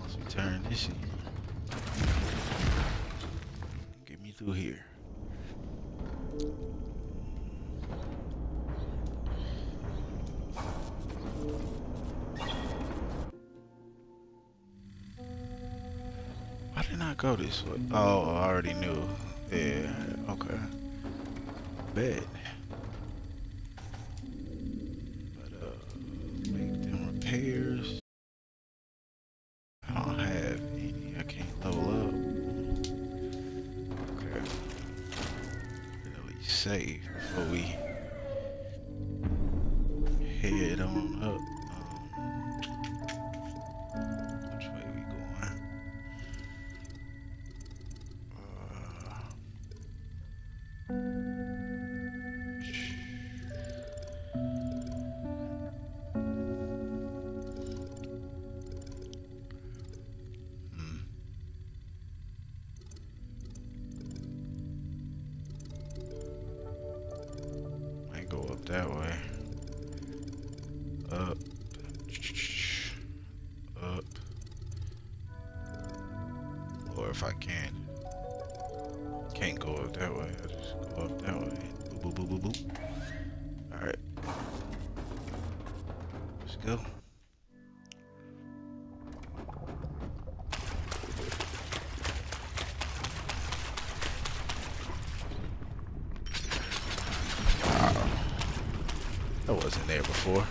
Once we turn this in. Get me through here. I go this way? Oh, I already knew. Yeah, okay. Bet. But, uh, make them repairs. I don't have any. I can't level up. Okay. At least save go. That wasn't there before.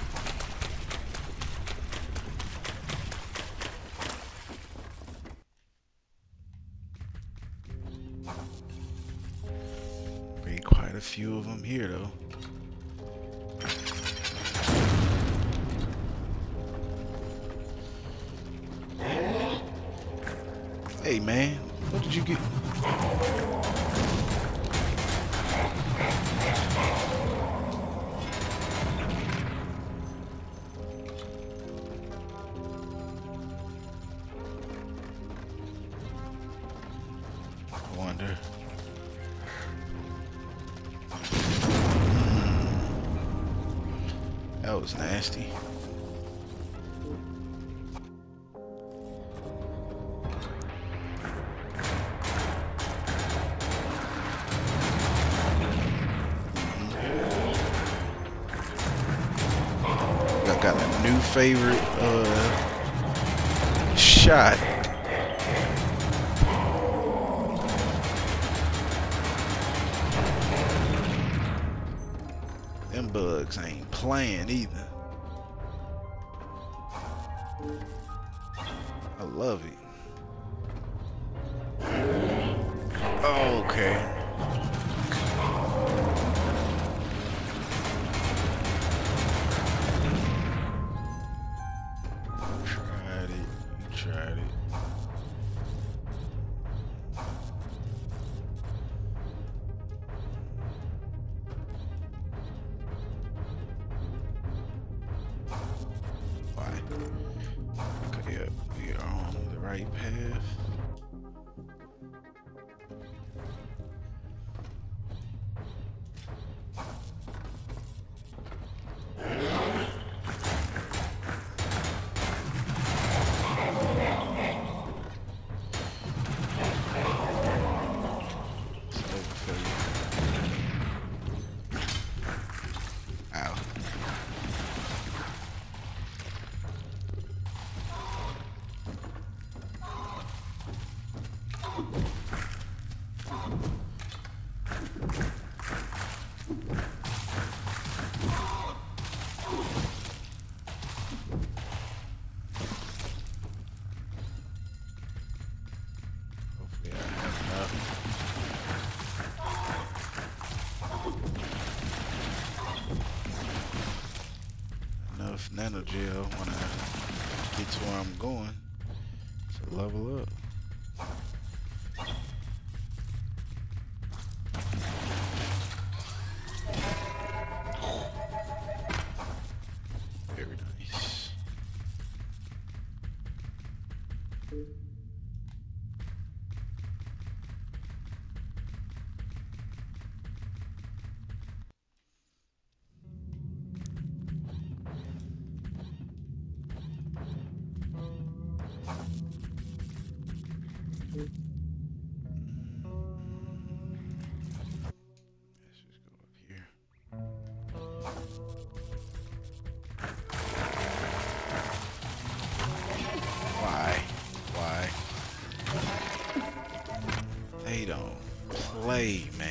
Be quite a few of them here, though. Hey, man, what did you get? Favorite uh, shot. Them bugs ain't playing either. handle jail when I get to where I'm going. way, man.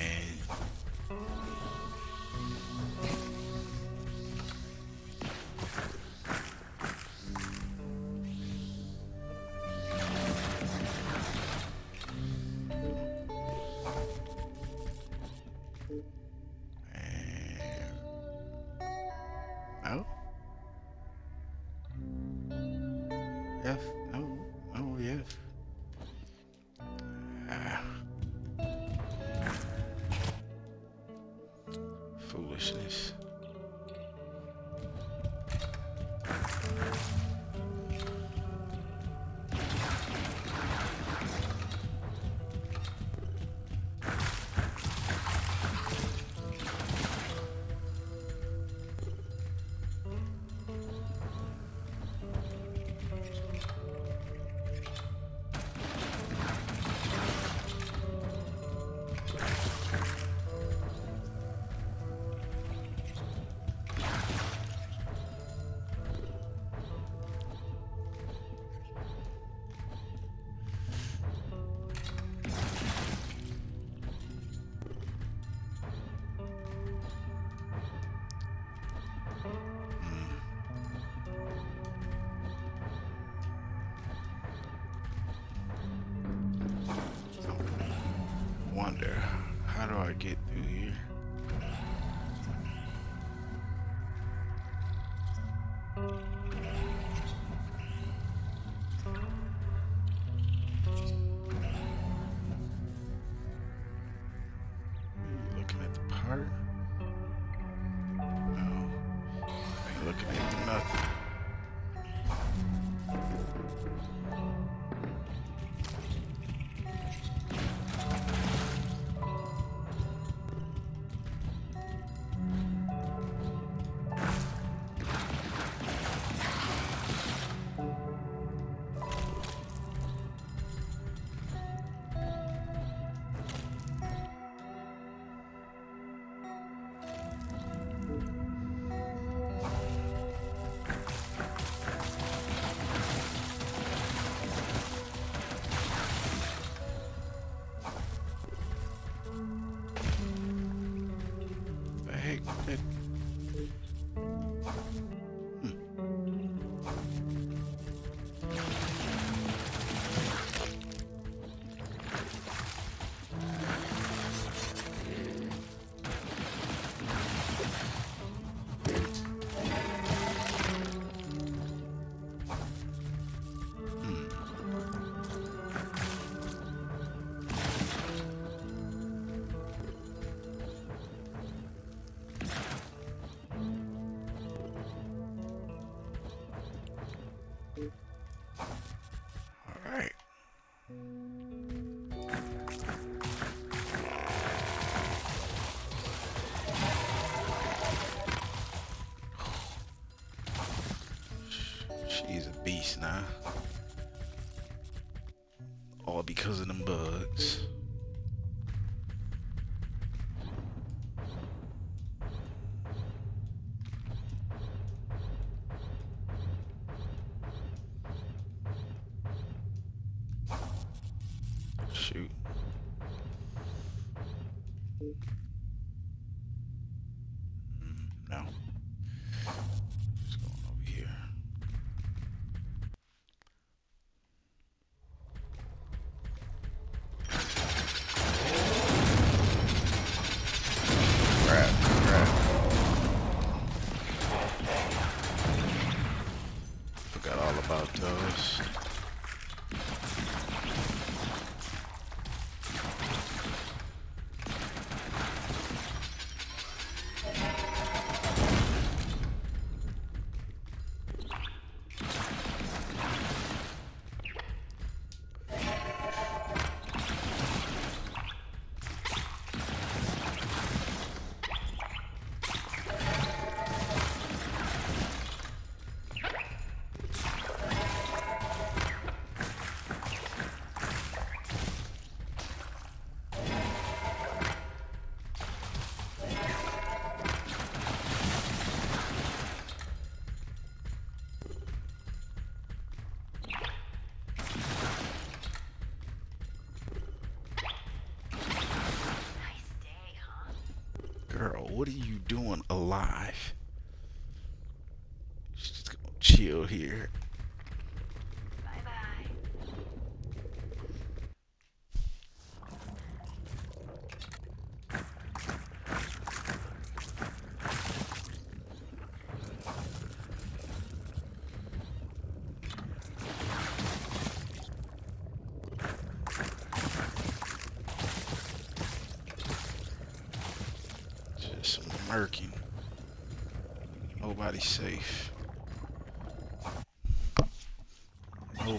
Here.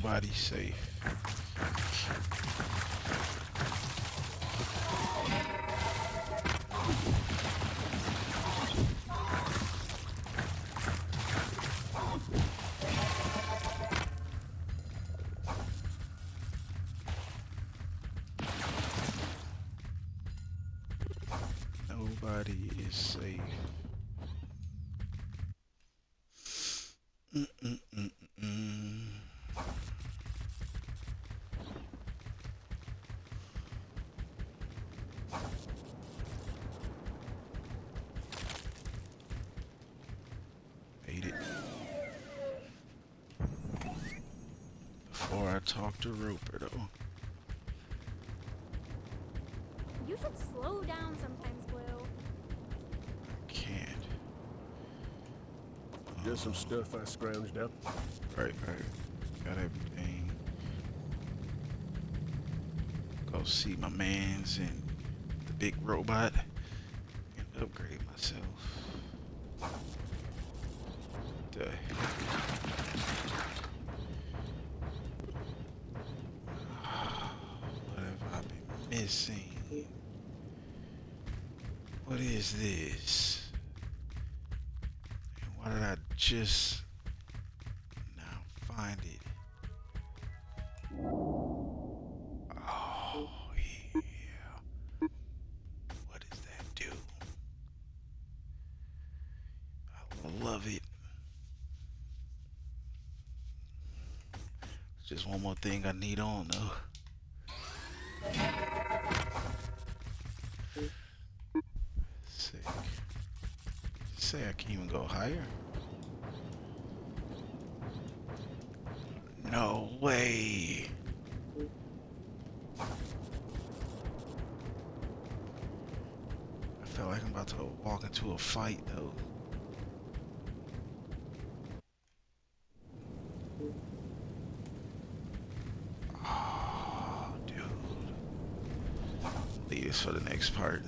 Nobody's safe. Talk to Roper, though. You should slow down sometimes, Blue. Can't. Just some stuff I scrounged up. Right, right. Got everything. Go see my mans and the big robot one more thing I need on, though. Sick. Say I can even go higher? No way. I feel like I'm about to walk into a fight though. Oh, dude. Leave this for the next part.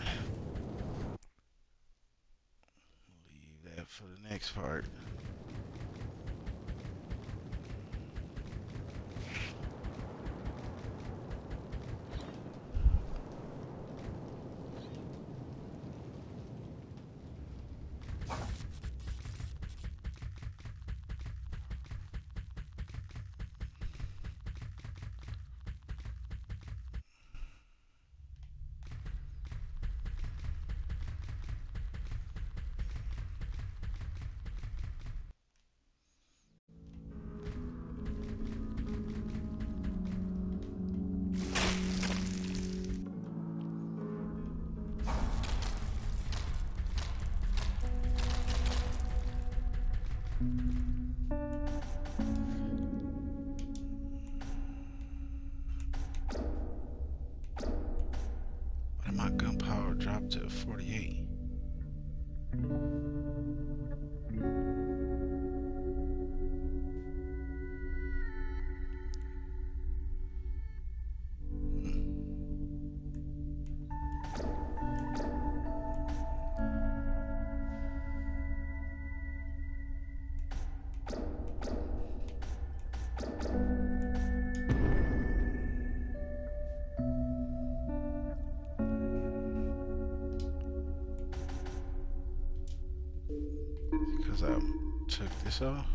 so.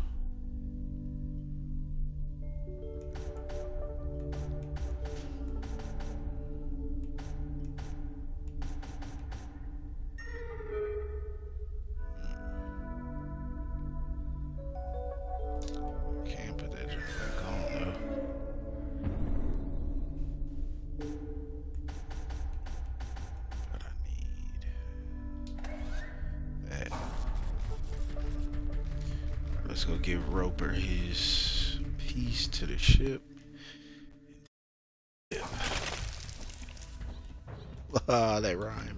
give Roper his piece to the ship. Ah, they uh, that.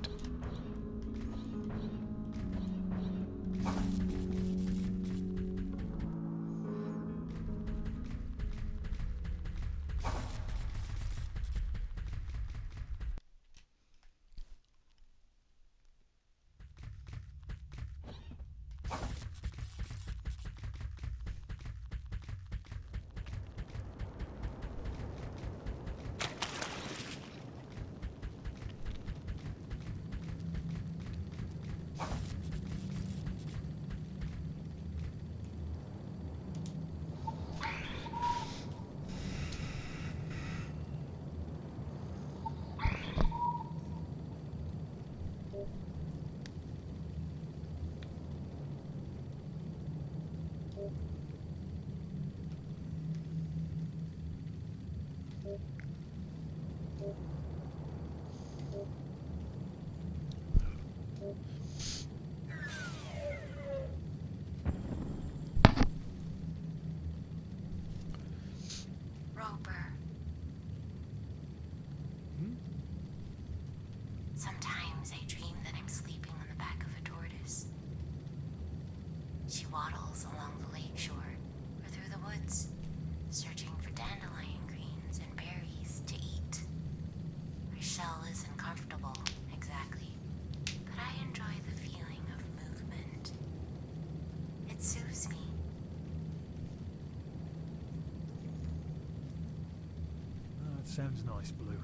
Sounds nice, Blue.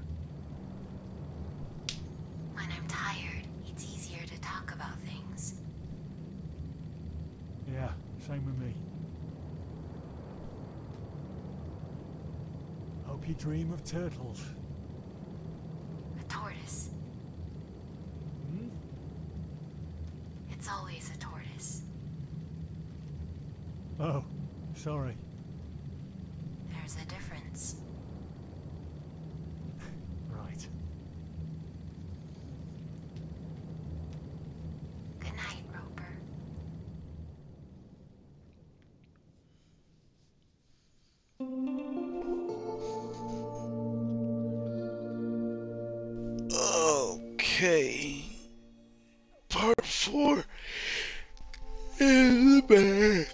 When I'm tired, it's easier to talk about things. Yeah, same with me. Hope you dream of turtles. 美